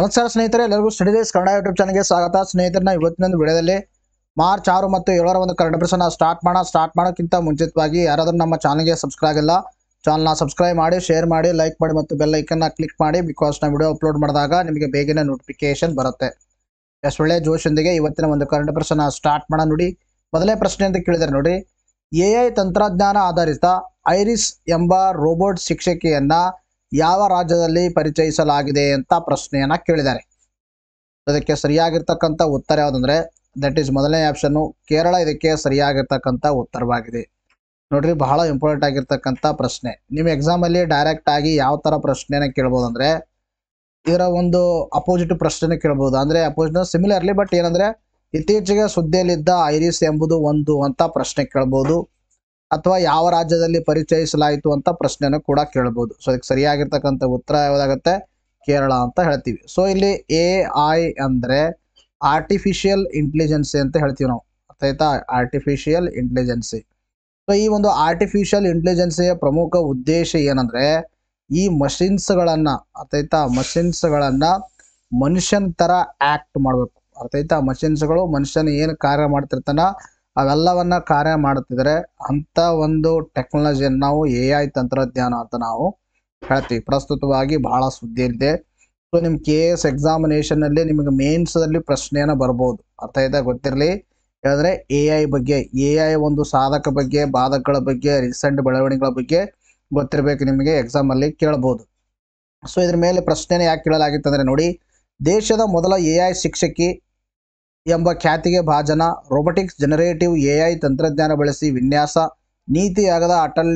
ನಮಸ್ಕಾರ ಸ್ನೇಹಿತರೆ, ಎಲ್ಲರಿಗೂ ಸ್ಟಡಿ ಡೇಸ್ ಕನ್ನಡ ಯೂಟ್ಯೂಬ್ ಚಾನಲ್ಗೆ ಸ್ವಾಗತ. ಸ್ನೇಹಿತರನ್ನ ಇವತ್ತಿನೊಂದು ವಿಡಿಯೋದಲ್ಲಿ ಮಾರ್ಚ್ ಆರು ಮತ್ತು ಏಳರ ಒಂದು ಕರೆಂಟ್ ಅಫೇರ್ಸ್ನ ಸ್ಟಾರ್ಟ್ ಮಾಡೋಣ. ಸ್ಟಾರ್ಟ್ ಮಾಡೋಕ್ಕಿಂತ ಮುಂಚಿತವಾಗಿ ಯಾರಾದರೂ ನಮ್ಮ ಚಾನಲ್ಗೆ ಸಬ್ಸ್ಕ್ರೈಬ್ ಇಲ್ಲ ಚಾನಲ್ನ ಸಬ್ಸ್ಕ್ರೈಬ್ ಮಾಡಿ ಶೇರ್ ಮಾಡಿ ಲೈಕ್ ಮಾಡಿ ಮತ್ತು ಬೆಲ್ ಐಕನ್ನ ಕ್ಲಿಕ್ ಮಾಡಿ ಬಿಕಾಸ್ ನಾವು ವಿಡಿಯೋ ಅಪ್ಲೋಡ್ ಮಾಡಿದಾಗ ನಿಮಗೆ ಬೇಗನೆ ನೋಟಿಫಿಕೇಶನ್ ಬರುತ್ತೆ. ಎಷ್ಟು ಒಳ್ಳೆ ಜೋಶೊಂದಿಗೆ ಇವತ್ತಿನ ಒಂದು ಕರೆಂಟ್ ಅಫೇರ್ಸ್ನ ಸ್ಟಾರ್ಟ್ ಮಾಡೋಣ ನೋಡಿ. ಮೊದಲೇ ಪ್ರಶ್ನೆ ಅಂತ ಕೇಳಿದರೆ ನೋಡಿ ಎ ಐ ತಂತ್ರಜ್ಞಾನ ಆಧಾರಿತ ಐರಿಸ್ ಎಂಬ ರೋಬೋಟ್ ಶಿಕ್ಷಕಿಯನ್ನ ಯಾವ ರಾಜ್ಯದಲ್ಲಿ ಪರಿಚಯಿಸಲಾಗಿದೆ ಅಂತ ಪ್ರಶ್ನೆಯನ್ನ ಕೇಳಿದ್ದಾರೆ. ಅದಕ್ಕೆ ಸರಿಯಾಗಿರ್ತಕ್ಕಂಥ ಉತ್ತರ ಯಾವುದಂದ್ರೆ ದಟ್ ಈಸ್ ಮೊದಲನೇ ಆಪ್ಷನ್ನು ಕೇರಳ ಇದಕ್ಕೆ ಸರಿಯಾಗಿರ್ತಕ್ಕಂಥ ಉತ್ತರವಾಗಿದೆ. ನೋಡ್ರಿ, ಬಹಳ ಇಂಪಾರ್ಟೆಂಟ್ ಆಗಿರ್ತಕ್ಕಂಥ ಪ್ರಶ್ನೆ. ನಿಮ್ಮ ಎಕ್ಸಾಮಲ್ಲಿ ಡೈರೆಕ್ಟ್ ಆಗಿ ಯಾವ ಥರ ಪ್ರಶ್ನೆನ ಕೇಳ್ಬೋದು ಅಂದ್ರೆ ಇದರ ಒಂದು ಅಪೋಸಿಟ್ ಪ್ರಶ್ನೆ ಕೇಳ್ಬೋದು. ಅಂದ್ರೆ ಅಪೋಸಿಟ್ ಸಿಮಿಲರ್ಲಿ ಬಟ್ ಏನಂದ್ರೆ, ಇತ್ತೀಚೆಗೆ ಸುದ್ದಿಯಲ್ಲಿದ್ದ ಐರಿಸ್ ಎಂಬುದು ಒಂದು ಅಂತ ಪ್ರಶ್ನೆ ಕೇಳ್ಬೋದು. ಅಥವಾ ಯಾವ ರಾಜ್ಯದಲ್ಲಿ ಪರಿಚಯಿಸಲಾಯಿತು ಅಂತ ಪ್ರಶ್ನೆನೂ ಕೂಡ ಕೇಳ್ಬೋದು. ಸೊ ಇದಕ್ಕೆ ಸರಿಯಾಗಿರ್ತಕ್ಕಂಥ ಉತ್ತರ ಯಾವುದಾಗತ್ತೆ? ಕೇರಳ ಅಂತ ಹೇಳ್ತೀವಿ. ಸೊ ಇಲ್ಲಿ ಎ ಐ ಅಂದರೆ ಆರ್ಟಿಫಿಷಿಯಲ್ ಇಂಟೆಲಿಜೆನ್ಸಿ ಅಂತ ಹೇಳ್ತೀವಿ ನಾವು. ಅರ್ಥಾಯ್ತಾ ಆರ್ಟಿಫಿಷಿಯಲ್ ಇಂಟೆಲಿಜೆನ್ಸಿ ಸೊ ಈ ಒಂದು ಆರ್ಟಿಫಿಷಿಯಲ್ ಇಂಟೆಲಿಜೆನ್ಸಿಯ ಪ್ರಮುಖ ಉದ್ದೇಶ ಏನಂದ್ರೆ ಈ ಮಷಿನ್ಸ್ಗಳನ್ನು ಅರ್ಥಾಯ್ತಾ ಮಷಿನ್ಸ್ಗಳನ್ನು ಮನುಷ್ಯನ ತರ ಆಕ್ಟ್ ಮಾಡಬೇಕು. ಅರ್ಥಾಯ್ತಾ ಮಷಿನ್ಸ್ಗಳು ಮನುಷ್ಯನ ಏನು ಕಾರ್ಯ ಮಾಡ್ತಿರ್ತಾನ? ಅವೆಲ್ಲವನ್ನ ಕಾರ್ಯ ಮಾಡುತ್ತಿದ್ರೆ ಅಂತ ಒಂದು ಟೆಕ್ನಾಲಜಿಯನ್ನು ನಾವು ಎ ಐ ತಂತ್ರಜ್ಞಾನ ಅಂತ ನಾವು ಹೇಳ್ತೀವಿ. ಪ್ರಸ್ತುತವಾಗಿ ಬಹಳ ಸುದ್ದಿಯಲ್ಲಿದೆ ಸೊ ನಿಮ್ ಕೆ ಎಸ್ ಎಕ್ಸಾಮಿನೇಷನ್ ಅಲ್ಲಿ ನಿಮಗೆ ಮೇನ್ಸ್ ಅಲ್ಲಿ ಪ್ರಶ್ನೆಯನ್ನ ಬರ್ಬೋದು. ಅರ್ಥ ಇದೆ ಗೊತ್ತಿರಲಿ? ಹೇಳಿದ್ರೆ ಎ ಐ ಬಗ್ಗೆ ಎ ಐ ಒಂದು ಸಾಧಕ ಬಗ್ಗೆ, ಬಾಧಕಗಳ ಬಗ್ಗೆ ರೀಸೆಂಟ್ ಬೆಳವಣಿಗೆಗಳ ಬಗ್ಗೆ ಗೊತ್ತಿರಬೇಕು ನಿಮಗೆ ಎಕ್ಸಾಮ್ ಅಲ್ಲಿ ಕೇಳಬಹುದು ಸೊ ಇದ್ರ ಮೇಲೆ ಪ್ರಶ್ನೆನ ಯಾಕೆ ಕೇಳಲಾಗಿತ್ತಂದ್ರೆ ನೋಡಿ, ದೇಶದ ಮೊದಲ ಎ ಐ ಶಿಕ್ಷಕಿ ಎಂಬ ಖ್ಯಾತಿಗೆ ಭಾಜನ. ರೋಬೋಟಿಕ್ಸ್ ಜನರೇಟಿವ್ ಎಐ ತಂತ್ರಜ್ಞಾನ ಬಳಸಿ ವಿನ್ಯಾಸ. ನೀತಿಯಾಗದ ಅಟಲ್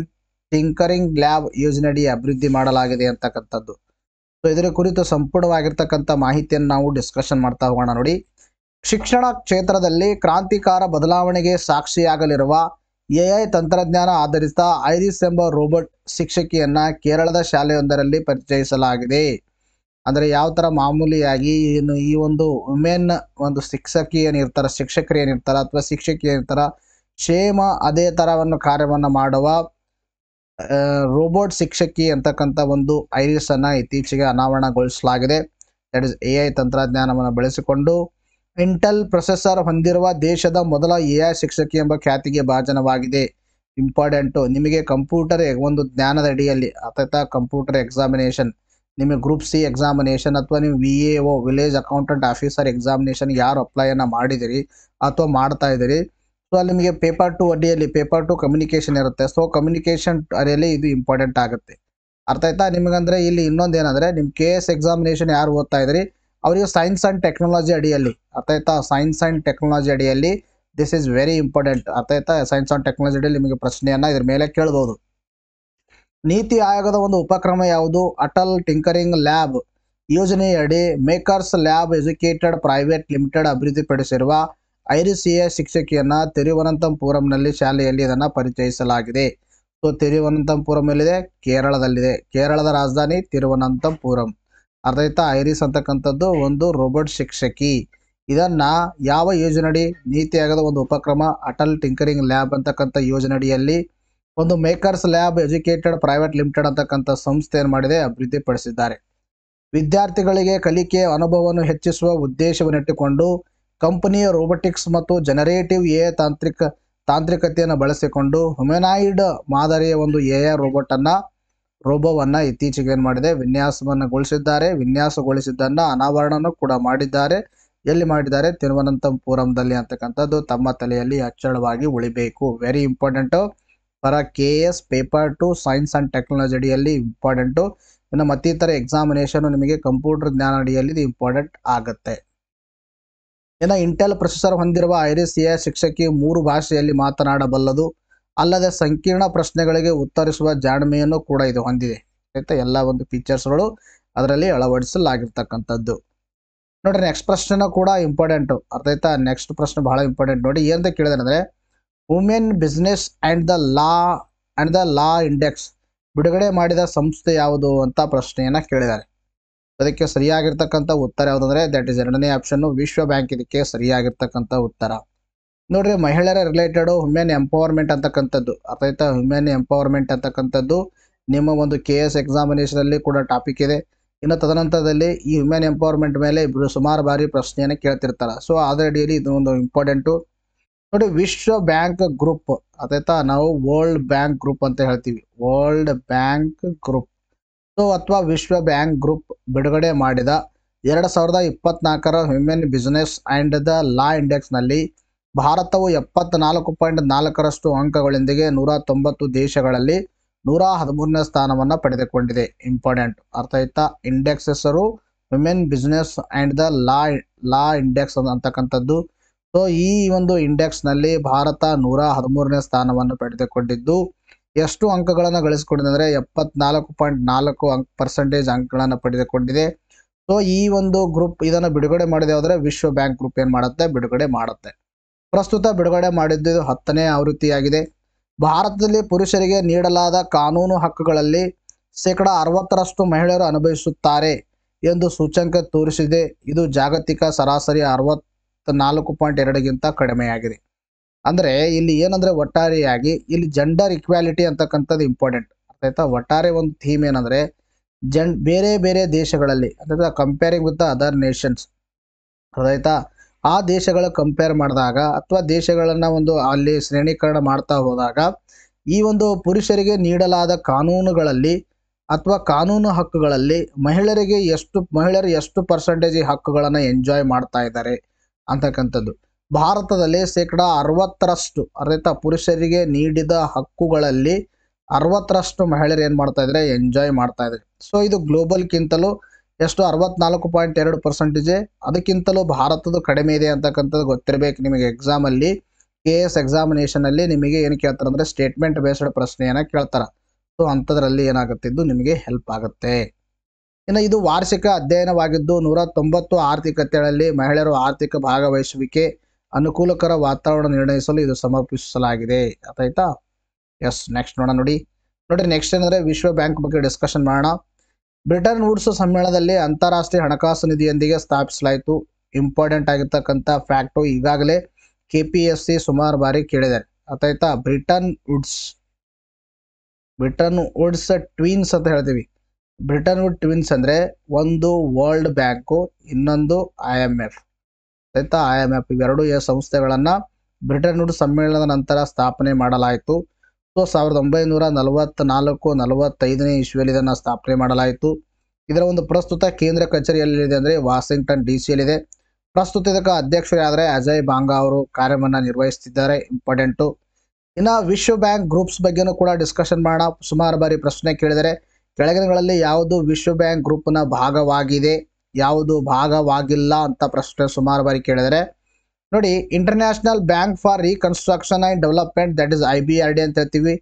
ಟಿಂಕರಿಂಗ್ ಲ್ಯಾಬ್ ಯೋಜನೆಯಡಿ ಅಭಿವೃದ್ಧಿ ಮಾಡಲಾಗಿದೆ ಅಂತಕ್ಕಂಥದ್ದು. ಸೊ ಇದರ ಕುರಿತು ಸಂಪೂರ್ಣವಾಗಿರ್ತಕ್ಕಂಥ ಮಾಹಿತಿಯನ್ನು ನಾವು ಡಿಸ್ಕಷನ್ ಮಾಡ್ತಾ ಹೋಗೋಣ ನೋಡಿ. ಶಿಕ್ಷಣ ಕ್ಷೇತ್ರದಲ್ಲಿ ಕ್ರಾಂತಿಕಾರ ಬದಲಾವಣೆಗೆ ಸಾಕ್ಷಿಯಾಗಲಿರುವ ಎಐ ತಂತ್ರಜ್ಞಾನ ಆಧರಿತ ಐರಿಸ್ ಎಂಬ ರೋಬೋಟ್ ಶಿಕ್ಷಕಿಯನ್ನ ಕೇರಳದ ಶಾಲೆಯೊಂದರಲ್ಲಿ ಪರಿಚಯಿಸಲಾಗಿದೆ. ಅಂದ್ರೆ ಯಾವ ಥರ ಮಾಮೂಲಿಯಾಗಿ ಏನು ಈ ಒಂದು ವುಮೆನ್ ಒಂದು ಶಿಕ್ಷಕಿ ಏನಿರ್ತಾರೆ ಶಿಕ್ಷಕರು ಏನಿರ್ತಾರೆ ಅಥವಾ ಶಿಕ್ಷಕಿ ಏನಿರ್ತಾರೆ ಸೇಮ್ ಅದೇ ಥರವನ್ನು ಕಾರ್ಯವನ್ನು ಮಾಡುವ ರೋಬೋಟ್ ಶಿಕ್ಷಕಿ ಅಂತಕ್ಕಂಥ ಒಂದು ಐರಿಸನ್ನು ಇತ್ತೀಚೆಗೆ ಅನಾವರಣಗೊಳಿಸಲಾಗಿದೆ. ದಟ್ ಇಸ್ ಎ ಐ ತಂತ್ರಜ್ಞಾನವನ್ನು ಬಳಸಿಕೊಂಡು ಇಂಟೆಲ್ ಪ್ರೊಸೆಸರ್ ಹೊಂದಿರುವ ದೇಶದ ಮೊದಲ ಎ ಐ ಶಿಕ್ಷಕಿ ಎಂಬ ಖ್ಯಾತಿಗೆ ಭಾಜನವಾಗಿದೆ. ಇಂಪಾರ್ಟೆಂಟು ನಿಮಗೆ ಕಂಪ್ಯೂಟರ್ ಒಂದು ಜ್ಞಾನದ ಅಡಿಯಲ್ಲಿ ಅಥವಾ ಕಂಪ್ಯೂಟರ್ ಎಕ್ಸಾಮಿನೇಷನ್ ನಿಮಗೆ ಗ್ರೂಪ್ ಸಿ ಎಕ್ಸಾಮಿನೇಷನ್ ಅಥವಾ ನೀವು V A O village accountant officer examination ಯಾರು ಅಪ್ಲೈಯನ್ನು ಮಾಡಿದಿರಿ ಅಥವಾ ಮಾಡ್ತಾ ಇದ್ದೀರಿ ಸೊ ಅಲ್ಲಿ ನಿಮಗೆ ಪೇಪರ್ ಟು ಅಡಿಯಲ್ಲಿ ಪೇಪರ್ ಟು ಕಮ್ಯುನಿಕೇಷನ್ ಇರುತ್ತೆ. ಸೊ ಕಮ್ಯುನಿಕೇಷನ್ ಅಡಿಯಲ್ಲಿ ಇದು ಇಂಪಾರ್ಟೆಂಟ್ ಆಗುತ್ತೆ. ಅರ್ಥ ಆಯ್ತಾ? ನಿಮಗಂದ್ರೆ ಇಲ್ಲಿ ಇನ್ನೊಂದು ಏನಂದ್ರೆ ನಿಮ್ಮ ಕೆ ಎಸ್ ಎಕ್ಸಾಮಿನೇಷನ್ ಯಾರು ಓದ್ತಾ ಇದ್ರಿ? ಅವರಿಗೆ ಸೈನ್ಸ್ ಆ್ಯಂಡ್ ಟೆಕ್ನಾಲಜಿ ಅಡಿಯಲ್ಲಿ. ಅರ್ಥ ಆಯ್ತಾ? ಸೈನ್ಸ್ ಆ್ಯಂಡ್ ಟೆಕ್ನಾಲಜಿ ಅಡಿಯಲ್ಲಿ. ದಿಸ್ ಈಸ್ ವೆರಿ ಇಂಪಾರ್ಟೆಂಟ್ ಅರ್ಥ ಆಯ್ತಾ? ಸೈನ್ಸ್ ಆ್ಯಂಡ್ ಟೆಕ್ನಾಲಜಿ ಅಡಿಯಲ್ಲಿ ನಿಮಗೆ ಪ್ರಶ್ನೆಯನ್ನ ಇದ್ರ ಮೇಲೆ ಕೇಳ್ಬೋದು. ನೀತಿ ಆಯೋಗದ ಒಂದು ಉಪಕ್ರಮ ಯಾವುದು? ಅಟಲ್ ಟಿಂಕರಿಂಗ್ ಲ್ಯಾಬ್ ಯೋಜನೆಯಡಿ makers lab educated private limited ಅಭಿವೃದ್ಧಿಪಡಿಸಿರುವ ಐರಿಸಿಯ ಶಿಕ್ಷಕಿಯನ್ನ ತಿರುವನಂತಪುರಂನಲ್ಲಿ ಶಾಲೆಯಲ್ಲಿ ಇದನ್ನು ಪರಿಚಯಿಸಲಾಗಿದೆ. ಸೊ ತಿರುವನಂತಪುರಂ ಎಲ್ಲಿದೆ ಕೇರಳದಲ್ಲಿದೆ. ಕೇರಳದ ರಾಜಧಾನಿ ತಿರುವನಂತಪುರಂ. ಅರ್ಥ ಐರಿಸ್ ಅಂತಕ್ಕಂಥದ್ದು ಒಂದು ರೋಬೋಟ್ ಶಿಕ್ಷಕಿ. ಇದನ್ನ ಯಾವ ಯೋಜನೆಯಡಿ? ನೀತಿ ಆಯೋಗದ ಒಂದು ಉಪಕ್ರಮ ಅಟಲ್ ಟಿಂಕರಿಂಗ್ ಲ್ಯಾಬ್ ಅಂತಕ್ಕಂಥ ಯೋಜನೆಯಡಿಯಲ್ಲಿ ಒಂದು makers lab educated private limited ಅಂತಕ್ಕಂಥ ಸಂಸ್ಥೆ ಏನು ಮಾಡಿದೆ, ಅಭಿವೃದ್ಧಿಪಡಿಸಿದ್ದಾರೆ. ವಿದ್ಯಾರ್ಥಿಗಳಿಗೆ ಕಲಿಕೆ ಅನುಭವವನ್ನು ಹೆಚ್ಚಿಸುವ ಉದ್ದೇಶವನ್ನಿಟ್ಟುಕೊಂಡು ಕಂಪನಿಯ ರೋಬೋಟಿಕ್ಸ್ ಮತ್ತು ಜನರೇಟಿವ್ ಎ ತಾಂತ್ರಿಕ, ತಾಂತ್ರಿಕತೆಯನ್ನು ಬಳಸಿಕೊಂಡು ಹುಮೆನಾಯ್ಡ್ ಮಾದರಿಯ ಒಂದು ಎ ಐ ರೋಬೋಟ್ ಅನ್ನ ರೋಬೋವನ್ನ ಇತ್ತೀಚೆಗೆ ಏನು ಮಾಡಿದೆ, ವಿನ್ಯಾಸವನ್ನಗೊಳಿಸಿದ್ದಾರೆ. ವಿನ್ಯಾಸಗೊಳಿಸಿದ್ದನ್ನ ಅನಾವರಣನೂ ಕೂಡ ಮಾಡಿದ್ದಾರೆ. ಎಲ್ಲಿ ಮಾಡಿದ್ದಾರೆ? ತಿರುವನಂತಪುರಂದಲ್ಲಿ ಅಂತಕ್ಕಂಥದ್ದು. ತಮ್ಮ ತಲೆಯಲ್ಲಿ ಅಚ್ಚಳವಾಗಿ ಉಳಿಬೇಕು. Very important for K S paper two science and technology ಅಡಿಯಲ್ಲಿ ಇಂಪಾರ್ಟೆಂಟು ಇನ್ನು ಮತ್ತಿತರ ಎಕ್ಸಾಮಿನೇಷನು ನಿಮಗೆ ಕಂಪ್ಯೂಟರ್ ಜ್ಞಾನ ಅಡಿಯಲ್ಲಿ ಇದು ಇಂಪಾರ್ಟೆಂಟ್ ಆಗುತ್ತೆ. ಇನ್ನು ಇಂಟೆಲ್ ಪ್ರೊಸೆಸರ್ ಹೊಂದಿರುವ ಐರಿಸ್ ಎ ಶಿಕ್ಷಕಿ ಮೂರು ಭಾಷೆಯಲ್ಲಿ ಮಾತನಾಡಬಲ್ಲದು. ಅಲ್ಲದೆ ಸಂಕೀರ್ಣ ಪ್ರಶ್ನೆಗಳಿಗೆ ಉತ್ತರಿಸುವ ಜಾಣ್ಮೆಯನ್ನು ಕೂಡ ಇದು ಹೊಂದಿದೆ. ಆಯ್ತಾ? ಎಲ್ಲ ಒಂದು ಫೀಚರ್ಸ್ಗಳು ಅದರಲ್ಲಿ ಅಳವಡಿಸಲಾಗಿರ್ತಕ್ಕಂಥದ್ದು. ನೋಡ್ರಿ ನೆಕ್ಸ್ಟ್ ಪ್ರಶ್ನೆನೂ ಕೂಡ ಇಂಪಾರ್ಟೆಂಟು ಅರ್ಥ ಆಯ್ತಾ? ನೆಕ್ಸ್ಟ್ ಪ್ರಶ್ನೆ ಬಹಳ ಇಂಪಾರ್ಟೆಂಟ್ ನೋಡಿ ಏನಂತ ಕೇಳಿದ್ರೆ women business and the law, and the law index. ಬಿಡುಗಡೆ ಮಾಡಿದ ಸಂಸ್ಥೆ ಯಾವುದು ಅಂತ ಪ್ರಶ್ನೆಯನ್ನು ಕೇಳಿದ್ದಾರೆ. ಅದಕ್ಕೆ ಸರಿಯಾಗಿರ್ತಕ್ಕಂಥ ಉತ್ತರ ಯಾವುದಂದ್ರೆ ದಟ್ ಇಸ್ ಎರಡನೇ ಆಪ್ಷನ್ ವಿಶ್ವ ಬ್ಯಾಂಕ್ ಇದಕ್ಕೆ ಸರಿಯಾಗಿರ್ತಕ್ಕಂಥ ಉತ್ತರ. ನೋಡ್ರಿ, ಮಹಿಳೆಯರ ರಿಲೇಟೆಡ್ ವುಮೆನ್ ಎಂಪವರ್ಮೆಂಟ್ ಅಂತಕ್ಕಂಥದ್ದು. ಅರ್ಥಾಯ್ತಾ ಹುಮೆನ್ ಎಂಪವರ್ಮೆಂಟ್ ಅಂತಕ್ಕಂಥದ್ದು ನಿಮ್ಮ ಒಂದು ಕೆ ಎಸ್ ಎಕ್ಸಾಮಿನೇಷನಲ್ಲಿ ಕೂಡ ಟಾಪಿಕ್ ಇದೆ. ಇನ್ನು ತದನಂತರದಲ್ಲಿ ಈ ಹುಮೆನ್ ಎಂಪವರ್ಮೆಂಟ್ ಮೇಲೆ ಇಬ್ಬರು ಸುಮಾರು ಬಾರಿ ಪ್ರಶ್ನೆಯನ್ನು ಕೇಳ್ತಿರ್ತಾರೆ. ಸೊ ಅದರಡಿಯಲ್ಲಿ ಇದು ಒಂದು ಇಂಪಾರ್ಟೆಂಟು ನೋಡಿ, ವಿಶ್ವ ಬ್ಯಾಂಕ್ ಗ್ರೂಪ್ ಅದಾಯ್ತಾ ನಾವು ವರ್ಲ್ಡ್ ಬ್ಯಾಂಕ್ ಗ್ರೂಪ್ ಅಂತ ಹೇಳ್ತೀವಿ. World bank group. ಸೊ, ಅಥವಾ ವಿಶ್ವ ಬ್ಯಾಂಕ್ ಗ್ರೂಪ್ ಬಿಡುಗಡೆ ಮಾಡಿದ ಎರಡು ಸಾವಿರದ ಇಪ್ಪತ್ನಾಲ್ಕರ human business and the law ಇಂಡೆಕ್ಸ್ನಲ್ಲಿ ಭಾರತವು ಎಪ್ಪತ್ನಾಲ್ಕು ಪಾಯಿಂಟ್ ನಾಲ್ಕರಷ್ಟು ಅಂಕಗಳೊಂದಿಗೆ ನೂರ ತೊಂಬತ್ತು ದೇಶಗಳಲ್ಲಿ ನೂರ ಹದಿಮೂರನೇ ಸ್ಥಾನವನ್ನು ಪಡೆದುಕೊಂಡಿದೆ. ಇಂಪಾರ್ಟೆಂಟ್. ಅರ್ಥ ಆಯ್ತಾ? ಇಂಡೆಕ್ಸ್ ಹೆಸರು women business and the law law index ಅಂತಕ್ಕಂಥದ್ದು. ಸೊ ಈ ಒಂದು ಇಂಡೆಕ್ಸ್ನಲ್ಲಿ ಭಾರತ ನೂರ ಹದಿಮೂರನೇ ಸ್ಥಾನವನ್ನು ಪಡೆದುಕೊಂಡಿದ್ದು, ಎಷ್ಟು ಅಂಕಗಳನ್ನು ಗಳಿಸಿಕೊಂಡಿದೆ ಅಂದರೆ ಎಪ್ಪತ್ನಾಲ್ಕು ಪಾಯಿಂಟ್ ನಾಲ್ಕು ಅಂಕ್ ಪರ್ಸೆಂಟೇಜ್ ಅಂಕಗಳನ್ನು ಪಡೆದುಕೊಂಡಿದೆ. ಸೊ ಈ ಒಂದು ಗ್ರೂಪ್ ಇದನ್ನು ಬಿಡುಗಡೆ ಮಾಡಿದೆ ಆದರೆ ವಿಶ್ವ ಬ್ಯಾಂಕ್ ಗ್ರೂಪ್ ಏನು ಮಾಡುತ್ತೆ? ಬಿಡುಗಡೆ ಮಾಡುತ್ತೆ. ಪ್ರಸ್ತುತ ಬಿಡುಗಡೆ ಮಾಡಿದ್ದು ಇದು ಹತ್ತನೇ ಆವೃತ್ತಿಯಾಗಿದೆ. ಭಾರತದಲ್ಲಿ ಪುರುಷರಿಗೆ ನೀಡಲಾದ ಕಾನೂನು ಹಕ್ಕುಗಳಲ್ಲಿ ಶೇಕಡ ಅರವತ್ತರಷ್ಟು ಮಹಿಳೆಯರು ಅನುಭವಿಸುತ್ತಾರೆ ಎಂದು ಸೂಚ್ಯಂಕ ತೋರಿಸಿದೆ. ಇದು ಜಾಗತಿಕ ಸರಾಸರಿ ಅರವತ್ನಾಲ್ಕು ಪಾಯಿಂಟ್ ಎರಡಗಿಂತ ಕಡಿಮೆಯಾಗಿದೆ. ಅಂದರೆ ಇಲ್ಲಿ ಏನಂದರೆ ಒಟ್ಟಾರೆಯಾಗಿ ಇಲ್ಲಿ ಜೆಂಡರ್ ಇಕ್ವಾಲಿಟಿ ಅಂತಕ್ಕಂಥದ್ದು ಇಂಪಾರ್ಟೆಂಟ್ ಆಯ್ತಾ? ಒಟ್ಟಾರೆ ಒಂದು ಥೀಮ್ ಏನಂದರೆ ಜನ್ ಬೇರೆ ಬೇರೆ ದೇಶಗಳಲ್ಲಿ ಅಂದರೆ ಕಂಪೇರಿಂಗ್ ವಿತ್ ಅದರ್ ನೇಷನ್ಸ್ ಅದಾಯ್ತಾ ಆ ದೇಶಗಳ ಕಂಪೇರ್ ಮಾಡಿದಾಗ ಅಥವಾ ದೇಶಗಳನ್ನು ಒಂದು ಅಲ್ಲಿ ಶ್ರೇಣೀಕರಣ ಮಾಡ್ತಾ ಹೋದಾಗ ಈ ಒಂದು ಪುರುಷರಿಗೆ ನೀಡಲಾದ ಕಾನೂನುಗಳಲ್ಲಿ ಅಥವಾ ಕಾನೂನು ಹಕ್ಕುಗಳಲ್ಲಿ ಮಹಿಳೆಯರಿಗೆ ಎಷ್ಟು ಮಹಿಳೆಯರು ಎಷ್ಟು ಪರ್ಸೆಂಟೇಜ್ ಹಕ್ಕುಗಳನ್ನು ಎಂಜಾಯ್ ಮಾಡ್ತಾ ಇದ್ದಾರೆ? ಅಂತಕ್ಕಂಥದ್ದು. ಭಾರತದಲ್ಲಿ ಶೇಕಡ ಅರವತ್ತರಷ್ಟು, ಅರ್ಥ ಪುರುಷರಿಗೆ ನೀಡಿದ ಹಕ್ಕುಗಳಲ್ಲಿ ಅರವತ್ತರಷ್ಟು ಮಹಿಳೆಯರು ಏನು ಮಾಡ್ತಾ ಇದ್ದಾರೆ ಎಂಜಾಯ್ ಮಾಡ್ತಾ ಇದ್ದಾರೆ ಸೊ ಇದು ಗ್ಲೋಬಲ್ಗಿಂತಲೂ ಎಷ್ಟು? ಅರವತ್ನಾಲ್ಕು ಪಾಯಿಂಟ್ ಎರಡು ಪರ್ಸೆಂಟೇಜೆ ಅದಕ್ಕಿಂತಲೂ ಭಾರತದ್ದು ಕಡಿಮೆ ಇದೆ ಅಂತಕ್ಕಂಥದ್ದು ಗೊತ್ತಿರಬೇಕು ನಿಮಗೆ ಎಕ್ಸಾಮಲ್ಲಿ ಕೆ ಎಸ್ ಎಕ್ಸಾಮಿನೇಷನಲ್ಲಿ ನಿಮಗೆ ಏನು ಕೇಳ್ತಾರೆ ಅಂದರೆ ಸ್ಟೇಟ್ಮೆಂಟ್ ಬೇಸ್ಡ್ ಪ್ರಶ್ನೆಯನ್ನು ಕೇಳ್ತಾರೆ. ಸೊ ಅಂಥದ್ರಲ್ಲಿ ಏನಾಗುತ್ತಿದ್ದು ನಿಮಗೆ ಹೆಲ್ಪ್ ಆಗುತ್ತೆ. ಇನ್ನು ಇದು ವಾರ್ಷಿಕ ಅಧ್ಯಯನವಾಗಿದ್ದು ನೂರ ತೊಂಬತ್ತು ಆರ್ಥಿಕತೆಗಳಲ್ಲಿ ಮಹಿಳೆಯರು ಆರ್ಥಿಕ ಭಾಗವಹಿಸುವಿಕೆ ಅನುಕೂಲಕರ ವಾತಾವರಣ ನಿರ್ಣಯಿಸಲು ಇದು ಸಮರ್ಪಿಸಲಾಗಿದೆ. ಆಯ್ತಾ? ಎಸ್ ನೆಕ್ಸ್ಟ್ ನೋಡೋಣ ನೋಡಿ. ನೋಡಿ ನೆಕ್ಸ್ಟ್ ಏನಂದರೆ ವಿಶ್ವ ಬ್ಯಾಂಕ್ ಬಗ್ಗೆ ಡಿಸ್ಕಷನ್ ಮಾಡೋಣ. ಬ್ರಿಟನ್ ವುಡ್ಸ್ ಸಮ್ಮೇಳನದಲ್ಲಿ ಅಂತಾರಾಷ್ಟ್ರೀಯ ಹಣಕಾಸು ನಿಧಿಯೊಂದಿಗೆ ಸ್ಥಾಪಿಸಲಾಯಿತು. ಇಂಪಾರ್ಟೆಂಟ್ ಆಗಿರ್ತಕ್ಕಂಥ ಫ್ಯಾಕ್ಟು ಈಗಾಗಲೇ ಕೆ ಪಿ ಎಸ್ ಸಿ ಸುಮಾರು ಬಾರಿ ಕೇಳಿದ್ದಾರೆ ಆಯ್ತಾ? Bretton Woods Bretton Woods twins ಅಂತ ಹೇಳ್ತೀವಿ. ಬ್ರಿಟನ್ ವುಡ್ ಟ್ವಿನ್ಸ್ ಅಂದರೆ ಒಂದು ವರ್ಲ್ಡ್ ಬ್ಯಾಂಕು, ಇನ್ನೊಂದು ಐ ಎಂ ಎಫ್. ಆಯ್ತಾ? ಐ ಎಂ ಎಫ್ ಇವೆರಡು ಸಂಸ್ಥೆಗಳನ್ನು ಬ್ರಿಟನ್ ವುಡ್ ಸಮ್ಮೇಳನದ ನಂತರ ಸ್ಥಾಪನೆ ಮಾಡಲಾಯಿತು. ಸೊ, ಸಾವಿರದ ಒಂಬೈನೂರ ನಲವತ್ತ್ನಾಲ್ಕು ನಲವತ್ತೈದನೇ ಇಸ್ವಿಯಲ್ಲಿ ಇದನ್ನು ಸ್ಥಾಪನೆ ಮಾಡಲಾಯಿತು. ಇದರ ಒಂದು ಪ್ರಸ್ತುತ ಕೇಂದ್ರ ಕಚೇರಿ ಎಲ್ಲಿದೆ ಅಂದರೆ ವಾಷಿಂಗ್ಟನ್ ಡಿ ಸಿಯಲ್ಲಿದೆ ಪ್ರಸ್ತುತ ಇದಕ್ಕೆ ಅಧ್ಯಕ್ಷರಾದರೆ ಅಜಯ್ ಬಾಂಗಾ ಅವರು ಕಾರ್ಯವನ್ನು ನಿರ್ವಹಿಸುತ್ತಿದ್ದಾರೆ ಇಂಪಾರ್ಟೆಂಟು. ಇನ್ನು ವಿಶ್ವ ಬ್ಯಾಂಕ್ ಗ್ರೂಪ್ಸ್ ಬಗ್ಗೆನೂ ಕೂಡ ಡಿಸ್ಕಷನ್ ಮಾಡೋಣ. ಸುಮಾರು ಬಾರಿ ಪ್ರಶ್ನೆ ಕೇಳಿದರೆ ಕೆಳಗಿನಗಳಲ್ಲಿ ಯಾವುದು ವಿಶ್ವ ಬ್ಯಾಂಕ್ ಗ್ರೂಪ್ನ ಭಾಗವಾಗಿದೆ, ಯಾವುದು ಭಾಗವಾಗಿಲ್ಲ ಅಂತ ಪ್ರಶ್ನೆ ಸುಮಾರು ಬಾರಿ ಕೇಳಿದರೆ, ನೋಡಿ international bank for reconstruction and development that is I B R D ಅಂತ ಹೇಳ್ತೀವಿ.